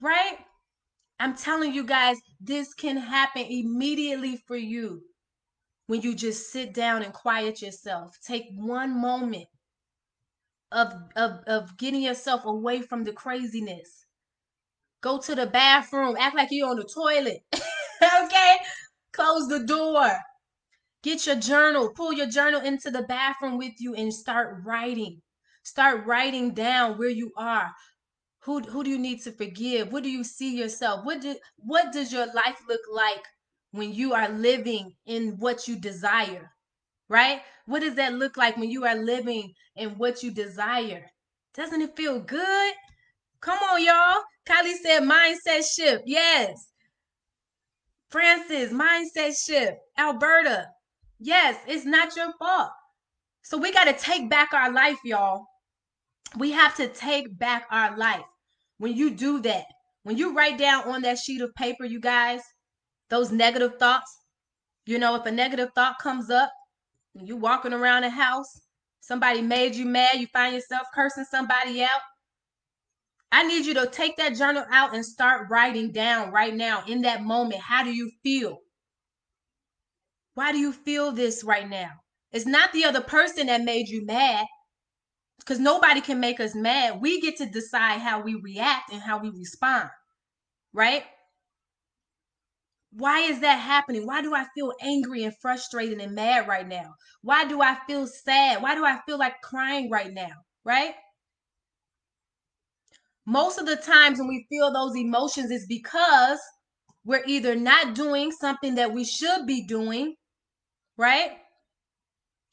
Right? I'm telling you guys this can happen immediately for you when you just sit down and quiet yourself. Take one moment of, of, of getting yourself away from the craziness. Go to the bathroom, act like you're on the toilet. [LAUGHS] okay? Close the door. Get your journal, pull your journal into the bathroom with you and start writing. Start writing down where you are. Who, who do you need to forgive? What do you see yourself? What do, what does your life look like when you are living in what you desire, right? What does that look like when you are living in what you desire? Doesn't it feel good? Come on, y'all. Kylie said mindset shift. Yes. Francis, mindset shift. Alberta. Yes, it's not your fault. So we got to take back our life, y'all. We have to take back our life. When you do that, when you write down on that sheet of paper, you guys, those negative thoughts. You know, if a negative thought comes up, you walking around the house, somebody made you mad, you find yourself cursing somebody out. I need you to take that journal out and start writing down right now in that moment. How do you feel? Why do you feel this right now? It's not the other person that made you mad because nobody can make us mad. We get to decide how we react and how we respond, right? Why is that happening? Why do I feel angry and frustrated and mad right now? Why do I feel sad? Why do I feel like crying right now? Right? Most of the times when we feel those emotions is because we're either not doing something that we should be doing, right?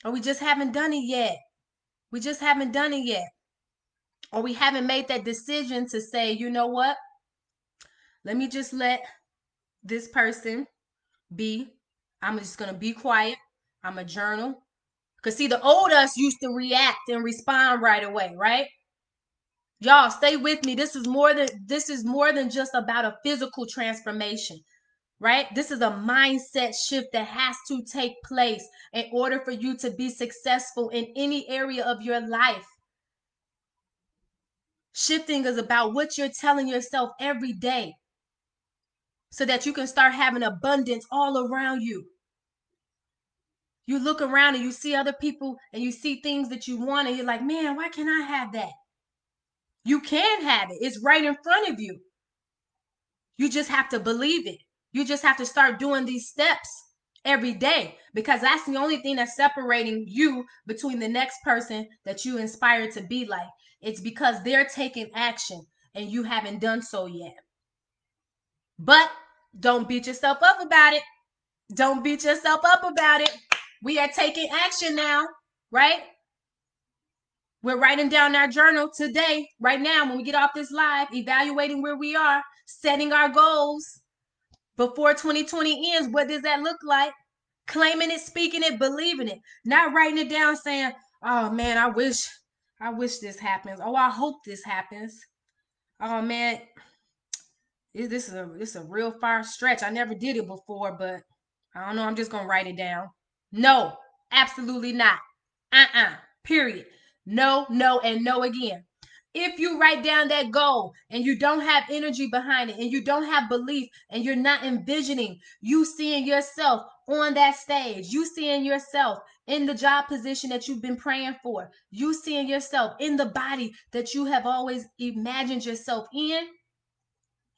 Or we just haven't done it yet. We just haven't done it yet. Or we haven't made that decision to say, you know what? Let me just let this person be. I'm just going to be quiet. I'm a journal. Because see, the old us used to react and respond right away, right? Y'all stay with me. This is more than this is more than just about a physical transformation right? This is a mindset shift that has to take place in order for you to be successful in any area of your life. Shifting is about what you're telling yourself every day so that you can start having abundance all around you. You look around and you see other people and you see things that you want, and you're like, man, why can't I have that? You can have it, it's right in front of you. You just have to believe it. You just have to start doing these steps every day because that's the only thing that's separating you between the next person that you inspire to be like. It's because they're taking action and you haven't done so yet. But don't beat yourself up about it. Don't beat yourself up about it. We are taking action now, right? We're writing down our journal today, right now, when we get off this live, evaluating where we are, setting our goals before 2020 ends, what does that look like? Claiming it, speaking it, believing it, not writing it down saying, oh man, I wish, I wish this happens. Oh, I hope this happens. Oh man, this is a this is a real far stretch. I never did it before, but I don't know. I'm just gonna write it down. No, absolutely not. Uh-uh. Period. No, no, and no again if you write down that goal and you don't have energy behind it and you don't have belief and you're not envisioning you seeing yourself on that stage, you seeing yourself in the job position that you've been praying for, you seeing yourself in the body that you have always imagined yourself in.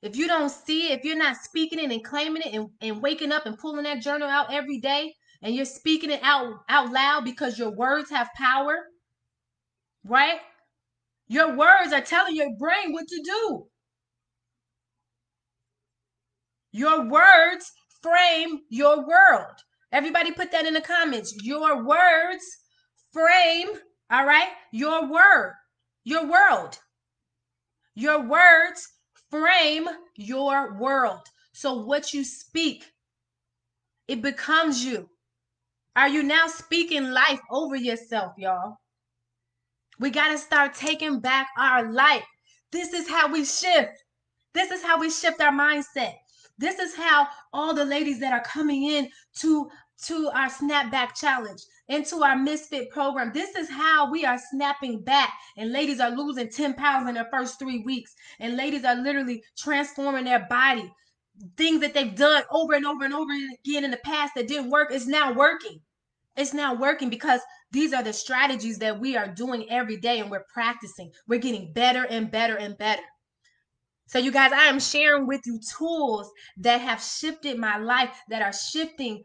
If you don't see it, if you're not speaking it and claiming it and, and waking up and pulling that journal out every day and you're speaking it out out loud because your words have power, right? Your words are telling your brain what to do. Your words frame your world. Everybody put that in the comments. Your words frame, all right, your word, your world. Your words frame your world. So what you speak, it becomes you. Are you now speaking life over yourself, y'all? We got to start taking back our life. This is how we shift. This is how we shift our mindset. This is how all the ladies that are coming in to to our snapback challenge into our misfit program this is how we are snapping back and ladies are losing 10 pounds in their first three weeks and ladies are literally transforming their body things that they've done over and over and over again in the past that didn't work is now working it's now working because these are the strategies that we are doing every day and we're practicing. We're getting better and better and better. So, you guys, I am sharing with you tools that have shifted my life, that are shifting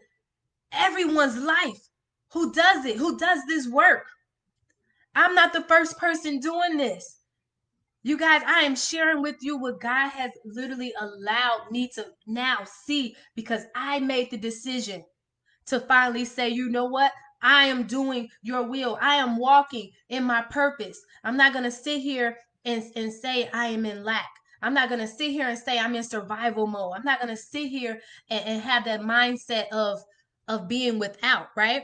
everyone's life. Who does it? Who does this work? I'm not the first person doing this. You guys, I am sharing with you what God has literally allowed me to now see because I made the decision to finally say, you know what? I am doing your will. I am walking in my purpose. I'm not going to sit here and, and say I am in lack. I'm not going to sit here and say I'm in survival mode. I'm not going to sit here and, and have that mindset of of being without, right?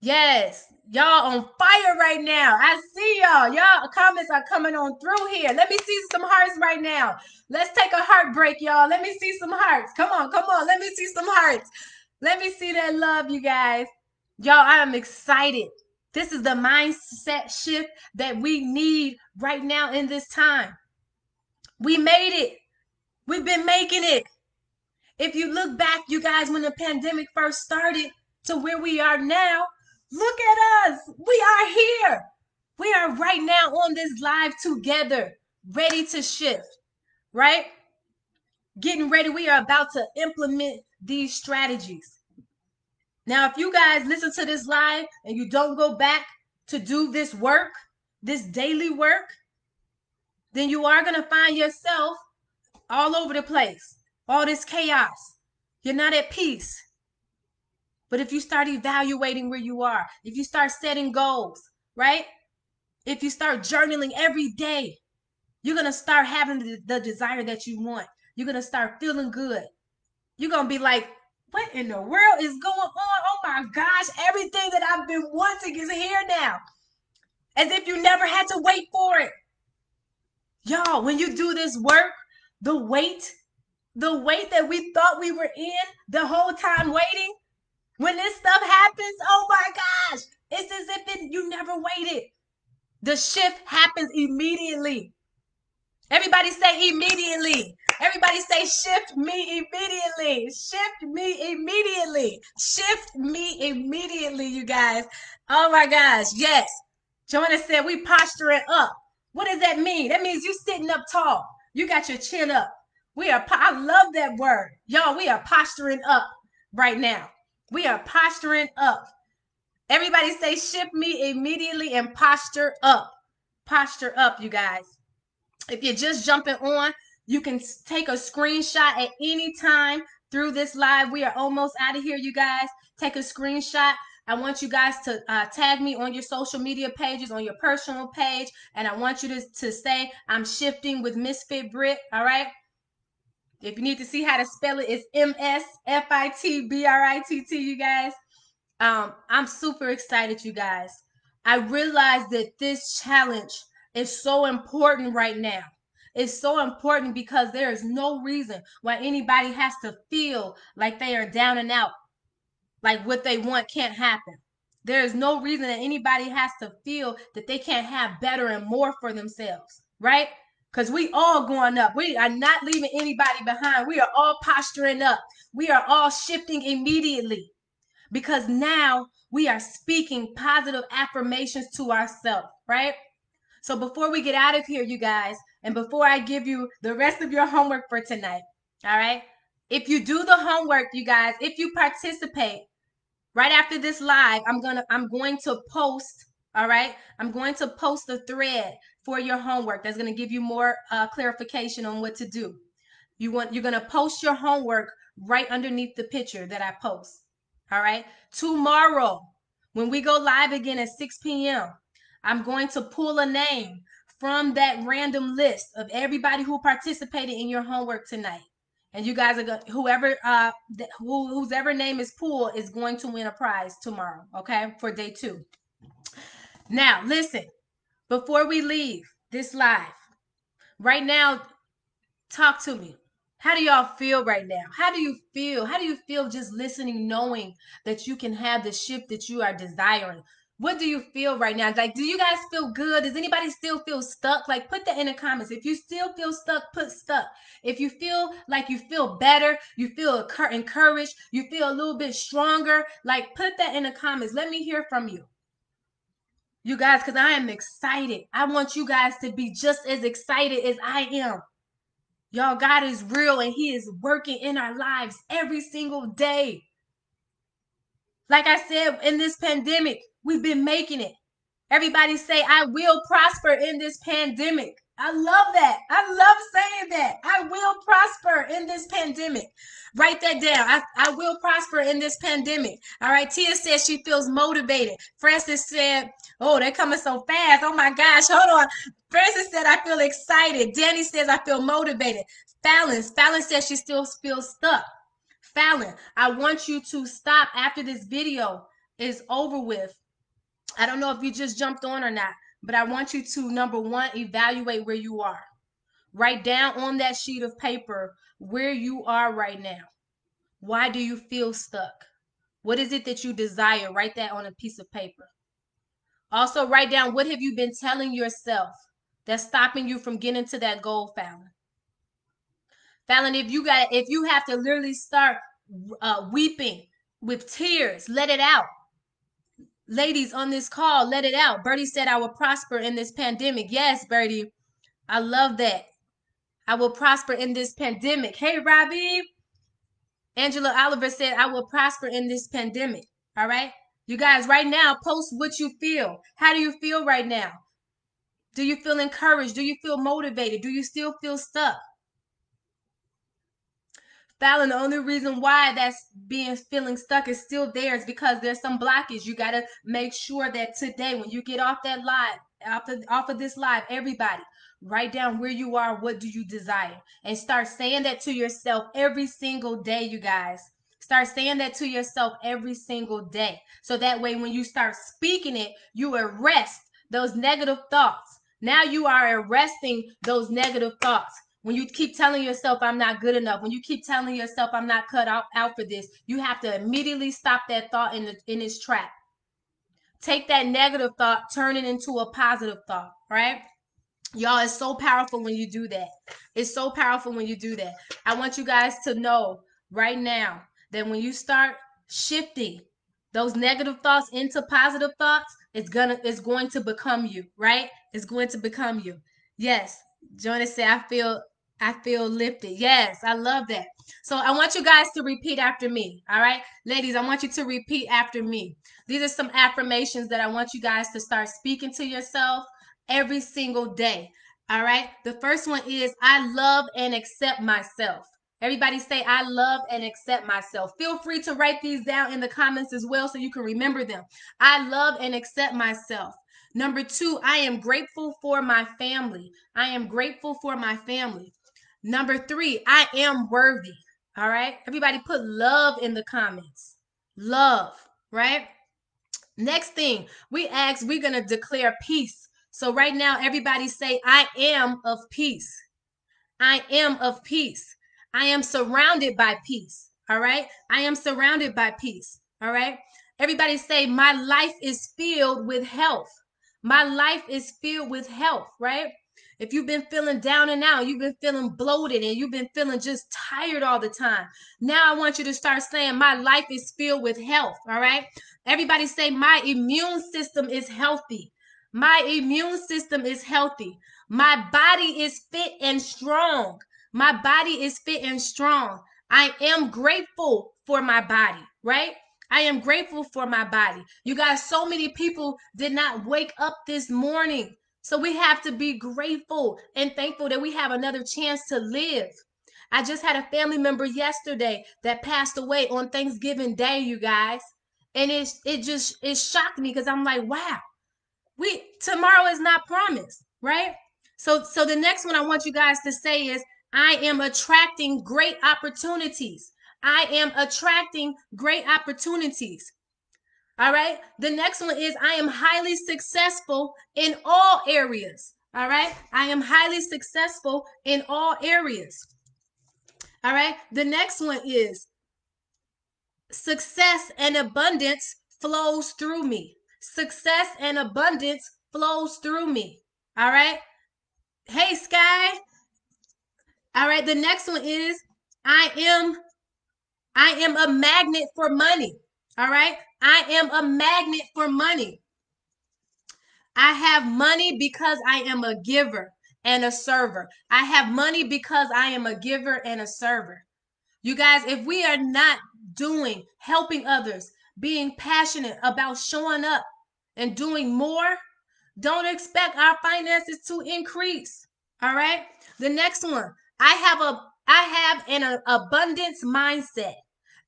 Yes, y'all on fire right now. I see y'all. Y'all comments are coming on through here. Let me see some hearts right now. Let's take a heartbreak, y'all. Let me see some hearts. Come on, come on. Let me see some hearts. Let me see that love, you guys. Y'all, I am excited. This is the mindset shift that we need right now in this time. We made it. We've been making it. If you look back, you guys, when the pandemic first started to where we are now, look at us. We are here. We are right now on this live together, ready to shift, right? Getting ready. We are about to implement these strategies. Now, if you guys listen to this live and you don't go back to do this work, this daily work, then you are going to find yourself all over the place, all this chaos. You're not at peace. But if you start evaluating where you are, if you start setting goals, right? If you start journaling every day, you're going to start having the, the desire that you want. You're going to start feeling good. You're going to be like, what in the world is going on? Oh my gosh, everything that I've been wanting is here now. As if you never had to wait for it. Y'all, when you do this work, the wait, the wait that we thought we were in the whole time waiting, when this stuff happens, oh my gosh, it's as if it, you never waited. The shift happens immediately. Everybody say immediately. Everybody say shift me immediately. Shift me immediately. Shift me immediately, you guys. Oh my gosh. Yes. Joanna said we posturing up. What does that mean? That means you sitting up tall. You got your chin up. We are, I love that word. Y'all, we are posturing up right now. We are posturing up. Everybody say shift me immediately and posture up. Posture up, you guys. If you're just jumping on, you can take a screenshot at any time through this live. We are almost out of here, you guys. Take a screenshot. I want you guys to uh, tag me on your social media pages, on your personal page, and I want you to, to say, I'm shifting with Misfit Brit, all right? If you need to see how to spell it, it's M S F I T B R I T T, you guys. Um, I'm super excited, you guys. I realize that this challenge is so important right now. It's so important because there is no reason why anybody has to feel like they are down and out, like what they want can't happen. There is no reason that anybody has to feel that they can't have better and more for themselves, right? Because we all going up. We are not leaving anybody behind. We are all posturing up. We are all shifting immediately because now we are speaking positive affirmations to ourselves, right? So before we get out of here, you guys, and before I give you the rest of your homework for tonight, all right? If you do the homework, you guys, if you participate right after this live, I'm going to I'm going to post, all right? I'm going to post a thread for your homework that's going to give you more uh, clarification on what to do. You want you're going to post your homework right underneath the picture that I post. All right? Tomorrow, when we go live again at 6 p.m., I'm going to pull a name from that random list of everybody who participated in your homework tonight. And you guys are going whoever uh who whose ever name is pool is going to win a prize tomorrow, okay? For day 2. Now, listen. Before we leave this live, right now talk to me. How do y'all feel right now? How do you feel? How do you feel just listening, knowing that you can have the shift that you are desiring? What do you feel right now? Like, do you guys feel good? Does anybody still feel stuck? Like, put that in the comments. If you still feel stuck, put stuck. If you feel like you feel better, you feel encouraged, you feel a little bit stronger, like, put that in the comments. Let me hear from you. You guys, because I am excited. I want you guys to be just as excited as I am. Y'all, God is real and He is working in our lives every single day. Like I said, in this pandemic, we've been making it. Everybody say, I will prosper in this pandemic. I love that. I love saying that. I will prosper in this pandemic. Write that down. I, I will prosper in this pandemic. All right. Tia says she feels motivated. Francis said, Oh, they're coming so fast. Oh my gosh. [LAUGHS] Hold on. Francis said, I feel excited. Danny says, I feel motivated. Fallon, Fallon says she still feels stuck. Fallon, I want you to stop after this video is over with. I don't know if you just jumped on or not, but I want you to, number one, evaluate where you are. Write down on that sheet of paper where you are right now. Why do you feel stuck? What is it that you desire? Write that on a piece of paper. Also, write down what have you been telling yourself that's stopping you from getting to that goal, Fallon. Fallon, if you got, if you have to literally start uh, weeping with tears, let it out. Ladies on this call, let it out. Birdie said, I will prosper in this pandemic. Yes, Birdie, I love that. I will prosper in this pandemic. Hey, Robbie. Angela Oliver said, I will prosper in this pandemic. All right. You guys, right now, post what you feel. How do you feel right now? Do you feel encouraged? Do you feel motivated? Do you still feel stuck? Fallon, the only reason why that's being feeling stuck is still there is because there's some blockage. You got to make sure that today, when you get off that live, off of, off of this live, everybody, write down where you are, what do you desire, and start saying that to yourself every single day, you guys. Start saying that to yourself every single day. So that way, when you start speaking it, you arrest those negative thoughts. Now you are arresting those negative thoughts. When you keep telling yourself, I'm not good enough, when you keep telling yourself, I'm not cut out, out for this, you have to immediately stop that thought in, the, in its track. Take that negative thought, turn it into a positive thought, right? Y'all, it's so powerful when you do that. It's so powerful when you do that. I want you guys to know right now that when you start shifting those negative thoughts into positive thoughts, it's gonna it's going to become you, right? It's going to become you. Yes. Joanna say I feel I feel lifted. Yes, I love that. So I want you guys to repeat after me. All right. Ladies, I want you to repeat after me. These are some affirmations that I want you guys to start speaking to yourself every single day. All right. The first one is I love and accept myself. Everybody say, I love and accept myself. Feel free to write these down in the comments as well so you can remember them. I love and accept myself. Number two, I am grateful for my family. I am grateful for my family. Number three, I am worthy. All right. Everybody put love in the comments. Love, right? Next thing, we ask, we're going to declare peace. So right now, everybody say, I am of peace. I am of peace. I am surrounded by peace. All right. I am surrounded by peace. All right. Everybody say, My life is filled with health. My life is filled with health, right? If you've been feeling down and out, you've been feeling bloated and you've been feeling just tired all the time. Now I want you to start saying, My life is filled with health. All right. Everybody say, My immune system is healthy. My immune system is healthy. My body is fit and strong. My body is fit and strong. I am grateful for my body, right? I am grateful for my body. You guys, so many people did not wake up this morning. So we have to be grateful and thankful that we have another chance to live. I just had a family member yesterday that passed away on Thanksgiving Day, you guys. And it, it just it shocked me because I'm like, wow, we tomorrow is not promised, right? So so the next one I want you guys to say is I am attracting great opportunities. I am attracting great opportunities. All right. The next one is I am highly successful in all areas. All right. I am highly successful in all areas. All right. The next one is success and abundance flows through me. Success and abundance flows through me. All right. Hey, Sky. All right, the next one is I am I am a magnet for money. All right? I am a magnet for money. I have money because I am a giver and a server. I have money because I am a giver and a server. You guys, if we are not doing, helping others, being passionate about showing up and doing more, don't expect our finances to increase. All right? The next one, I have a I have an abundance mindset.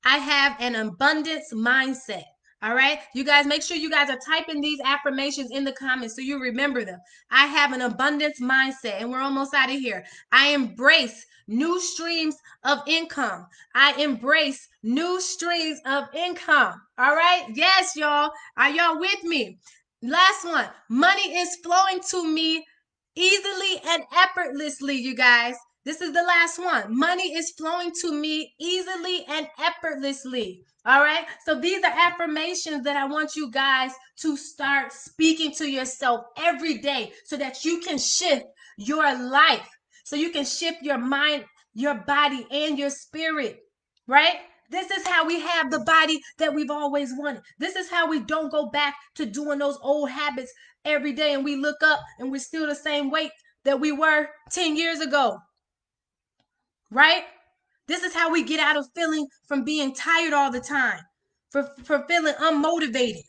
I have an abundance mindset. All right. You guys make sure you guys are typing these affirmations in the comments so you remember them. I have an abundance mindset and we're almost out of here. I embrace new streams of income. I embrace new streams of income. All right. Yes, y'all. Are y'all with me? Last one. Money is flowing to me easily and effortlessly, you guys. This is the last one. Money is flowing to me easily and effortlessly. All right. So these are affirmations that I want you guys to start speaking to yourself every day so that you can shift your life, so you can shift your mind, your body, and your spirit. Right. This is how we have the body that we've always wanted. This is how we don't go back to doing those old habits every day and we look up and we're still the same weight that we were 10 years ago right? This is how we get out of feeling from being tired all the time, for, for feeling unmotivated.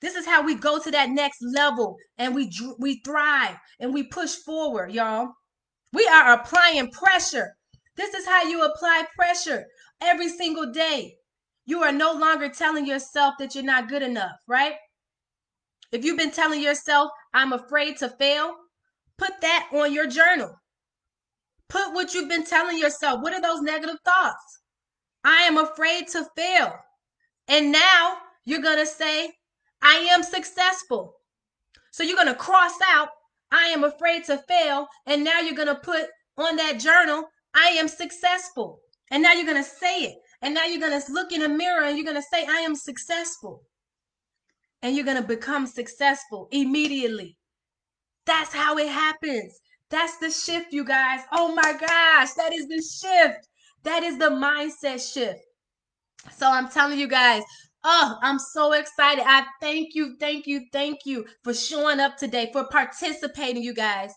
This is how we go to that next level and we we thrive and we push forward, y'all. We are applying pressure. This is how you apply pressure every single day. You are no longer telling yourself that you're not good enough, right? If you've been telling yourself, I'm afraid to fail, put that on your journal. Put what you've been telling yourself. What are those negative thoughts? I am afraid to fail. And now you're going to say, I am successful. So you're going to cross out, I am afraid to fail. And now you're going to put on that journal, I am successful. And now you're going to say it. And now you're going to look in a mirror and you're going to say, I am successful. And you're going to become successful immediately. That's how it happens. That's the shift, you guys. Oh my gosh, that is the shift. That is the mindset shift. So I'm telling you guys, oh, I'm so excited. I thank you, thank you, thank you for showing up today, for participating, you guys.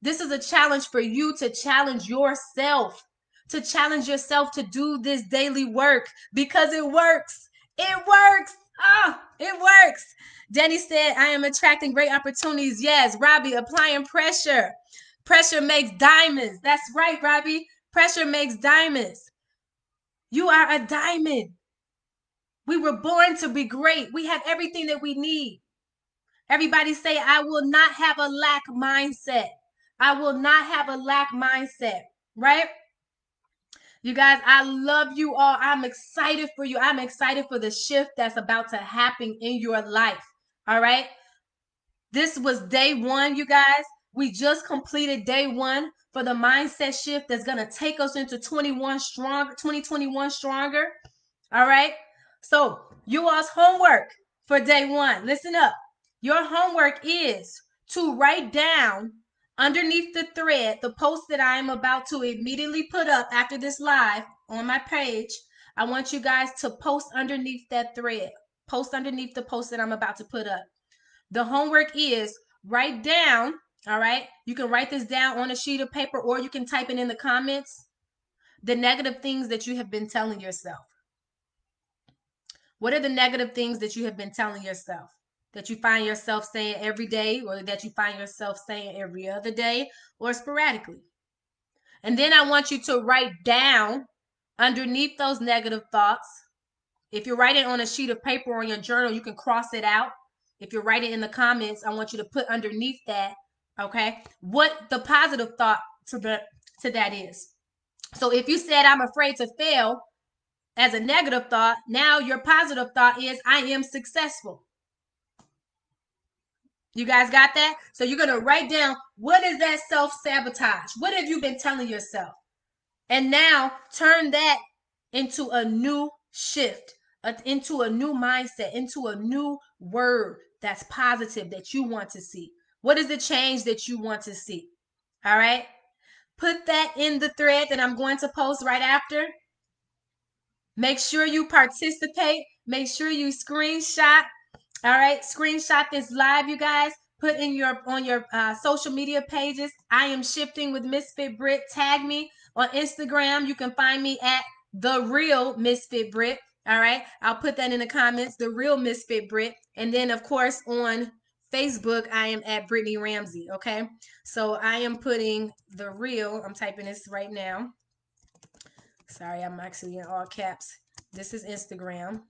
This is a challenge for you to challenge yourself, to challenge yourself to do this daily work because it works. It works. Oh, it works. Danny said, I am attracting great opportunities. Yes, Robbie, applying pressure. Pressure makes diamonds. That's right, Robbie. Pressure makes diamonds. You are a diamond. We were born to be great. We have everything that we need. Everybody say, I will not have a lack mindset. I will not have a lack mindset, right? You guys, I love you all. I'm excited for you. I'm excited for the shift that's about to happen in your life. All right. This was day one, you guys. We just completed day one for the mindset shift that's going to take us into 21 stronger, 2021 stronger. All right. So, you all's homework for day one. Listen up. Your homework is to write down underneath the thread, the post that I am about to immediately put up after this live on my page. I want you guys to post underneath that thread. Post underneath the post that I'm about to put up. The homework is write down all right. You can write this down on a sheet of paper or you can type it in the comments. The negative things that you have been telling yourself. What are the negative things that you have been telling yourself? That you find yourself saying every day, or that you find yourself saying every other day, or sporadically? And then I want you to write down underneath those negative thoughts. If you're writing on a sheet of paper or in your journal, you can cross it out. If you're writing in the comments, I want you to put underneath that okay? What the positive thought to the to that is. So if you said i'm afraid to fail as a negative thought now your positive thought is i am successful. You guys got that? So you're going to write down what is that self-sabotage? What have you been telling yourself? And now turn that into a new shift uh, into a new mindset into a new word that's positive that you want to see what is the change that you want to see? All right. Put that in the thread that I'm going to post right after. Make sure you participate. Make sure you screenshot. All right. Screenshot this live, you guys. Put in your on your uh, social media pages. I am shifting with MissFitBritt. Tag me on Instagram. You can find me at the real MissFitBritt. All right. I'll put that in the comments. The real MissFitBritt. And then, of course, on Facebook, I am at Brittany Ramsey. Okay. So I am putting the real, I'm typing this right now. Sorry, I'm actually in all caps. This is Instagram.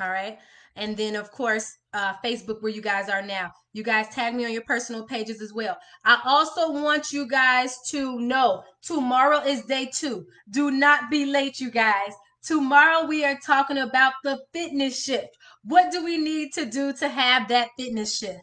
All right. And then, of course, uh, Facebook, where you guys are now. You guys tag me on your personal pages as well. I also want you guys to know tomorrow is day two. Do not be late, you guys. Tomorrow we are talking about the fitness shift. What do we need to do to have that fitness shift?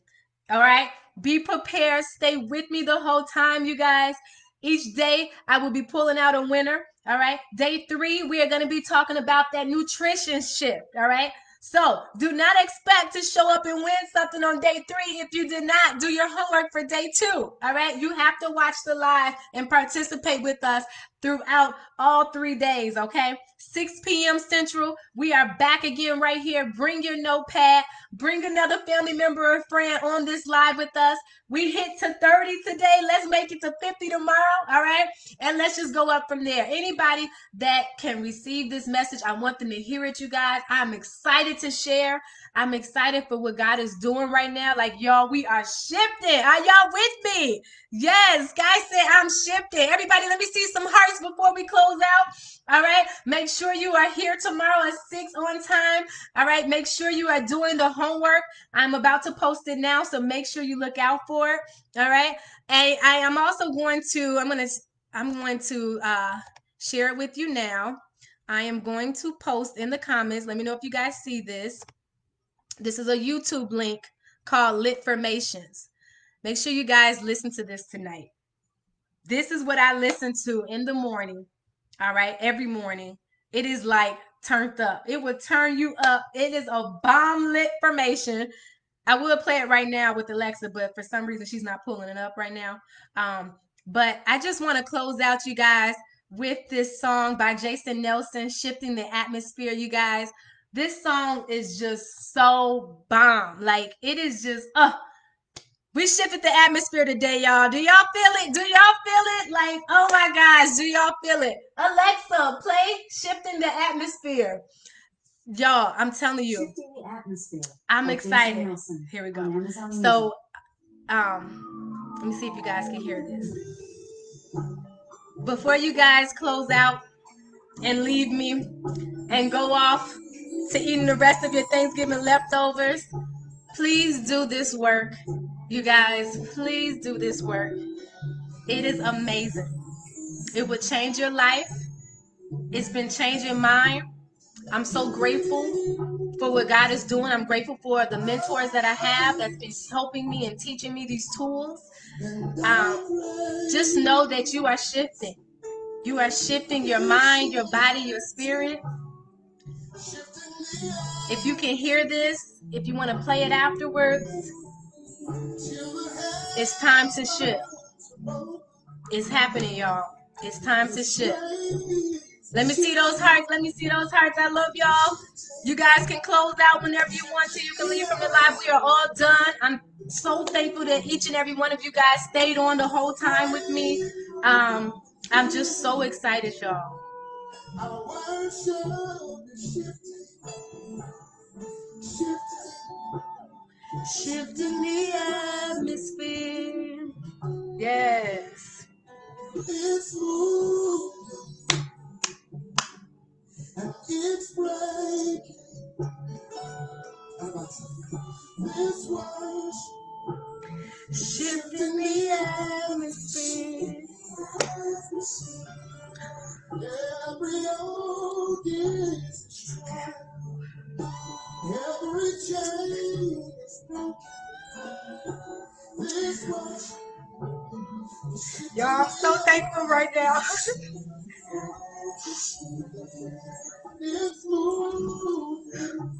All right. Be prepared. Stay with me the whole time, you guys. Each day I will be pulling out a winner. All right. Day three, we are going to be talking about that nutrition shift. All right. So do not expect to show up and win something on day three if you did not do your homework for day two. All right. You have to watch the live and participate with us throughout all three days, okay? 6 p.m. Central. We are back again right here. Bring your notepad, bring another family member or friend on this live with us. We hit to 30 today. Let's make it to 50 tomorrow, all right? And let's just go up from there. Anybody that can receive this message, I want them to hear it, you guys. I'm excited to share. I'm excited for what God is doing right now. Like, y'all, we are shifting. Are y'all with me? Yes, guys say I'm shifting. Everybody, let me see some hearts before we close out. All right. Make sure you are here tomorrow at 6 on time. All right. Make sure you are doing the homework. I'm about to post it now, so make sure you look out for it. All right. And I am also going to, I'm going to, I'm going to uh, share it with you now. I am going to post in the comments. Let me know if you guys see this. This is a YouTube link called Lit Formations. Make sure you guys listen to this tonight. This is what I listen to in the morning. All right, every morning. It is like turned up. It will turn you up. It is a bomb lit formation. I will play it right now with Alexa, but for some reason she's not pulling it up right now. Um, but I just want to close out you guys with this song by Jason Nelson, Shifting the Atmosphere, you guys. This song is just so bomb. Like it is just uh we shifted the atmosphere today, y'all. Do y'all feel it? Do y'all feel it? Like, oh my gosh, do y'all feel it? Alexa, play Shifting the Atmosphere. Y'all, I'm telling you. Shifting the atmosphere. I'm excited. Here we go. So um let me see if you guys can hear this. Before you guys close out and leave me and go off to eating the rest of your Thanksgiving leftovers, please do this work. You guys, please do this work. It is amazing. It will change your life. It's been changing mine. I'm so grateful for what God is doing. I'm grateful for the mentors that I have that's been helping me and teaching me these tools. Um, just know that you are shifting. You are shifting your mind, your body, your spirit. If you can hear this, if you want to play it afterwards, it's time to shift. It's happening, y'all. It's time to shift. Let me see those hearts. Let me see those hearts. I love y'all. You guys can close out whenever you want to. You can leave from the live. We are all done. I'm so thankful that each and every one of you guys stayed on the whole time with me. Um, I'm just so excited, y'all. Shifting the atmosphere. Yes. It's moved. And it's breaking. This was shifting the atmosphere. Every old is Every chain is broken. This was Y'all, I'm so thankful right now. it's moving.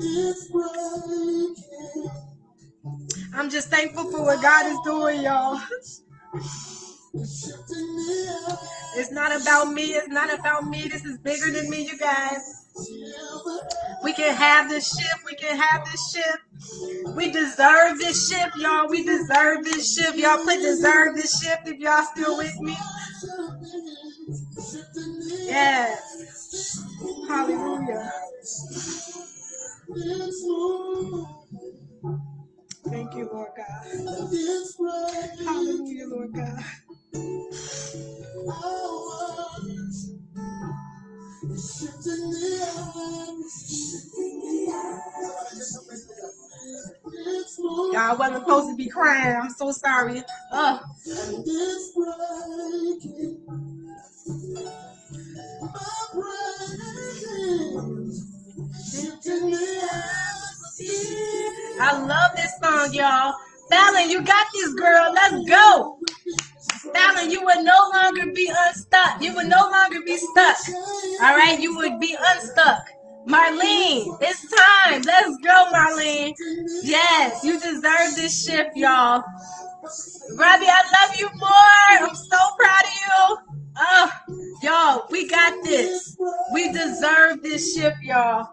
It's breaking. I'm just thankful for what God is doing, y'all. It's not about me. It's not about me. This is bigger than me, you guys. We can have this shift. We can have this shift. We deserve this shift, y'all. We deserve this shift. Y'all put deserve this shift if y'all still with me. Yes. Hallelujah. Thank you, Lord God. Hallelujah, Lord God. Y'all wasn't supposed to be crying. I'm so sorry. Uh. I love this song, y'all. Fallon, you got this, girl. Let's go. You would no longer be unstuck. You would no longer be stuck. All right, you would be unstuck. Marlene, it's time. Let's go, Marlene. Yes, you deserve this shift, y'all. Robbie, I love you more. I'm so proud of you. Oh, y'all, we got this. We deserve this shift, y'all.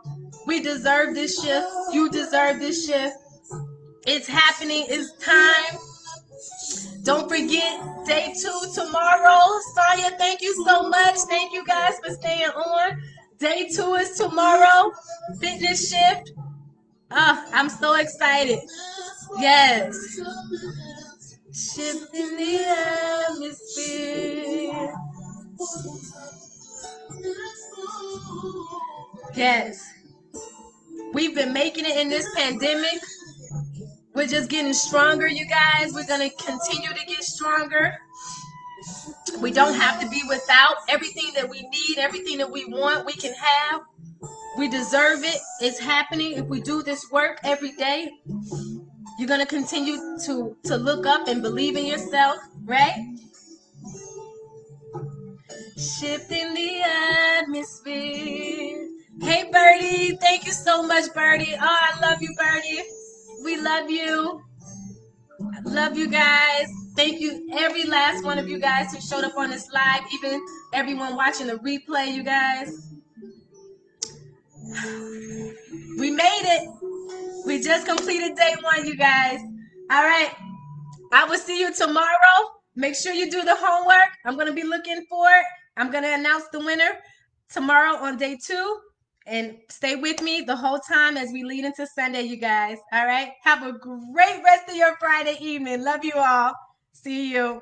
We deserve this shift. You deserve this shift. It's happening. It's time. Don't forget day two tomorrow. Sonia, thank you so much. Thank you guys for staying on. Day two is tomorrow. Fitness shift. Oh, I'm so excited. Yes. Shifting the atmosphere. Yes. We've been making it in this pandemic. We're just getting stronger, you guys. We're going to continue to get stronger. We don't have to be without everything that we need, everything that we want, we can have. We deserve it. It's happening if we do this work every day. You're going to continue to to look up and believe in yourself, right? Shifting the atmosphere. Hey Birdie, thank you so much, Birdie. Oh, I love you, Birdie. We love you. I love you guys. Thank you, every last one of you guys who showed up on this live, even everyone watching the replay, you guys. [SIGHS] We made it. We just completed day one, you guys. All right. I will see you tomorrow. Make sure you do the homework. I'm going to be looking for it. I'm going to announce the winner tomorrow on day two and stay with me the whole time as we lead into Sunday, you guys. All right. Have a great rest of your Friday evening. Love you all. See you.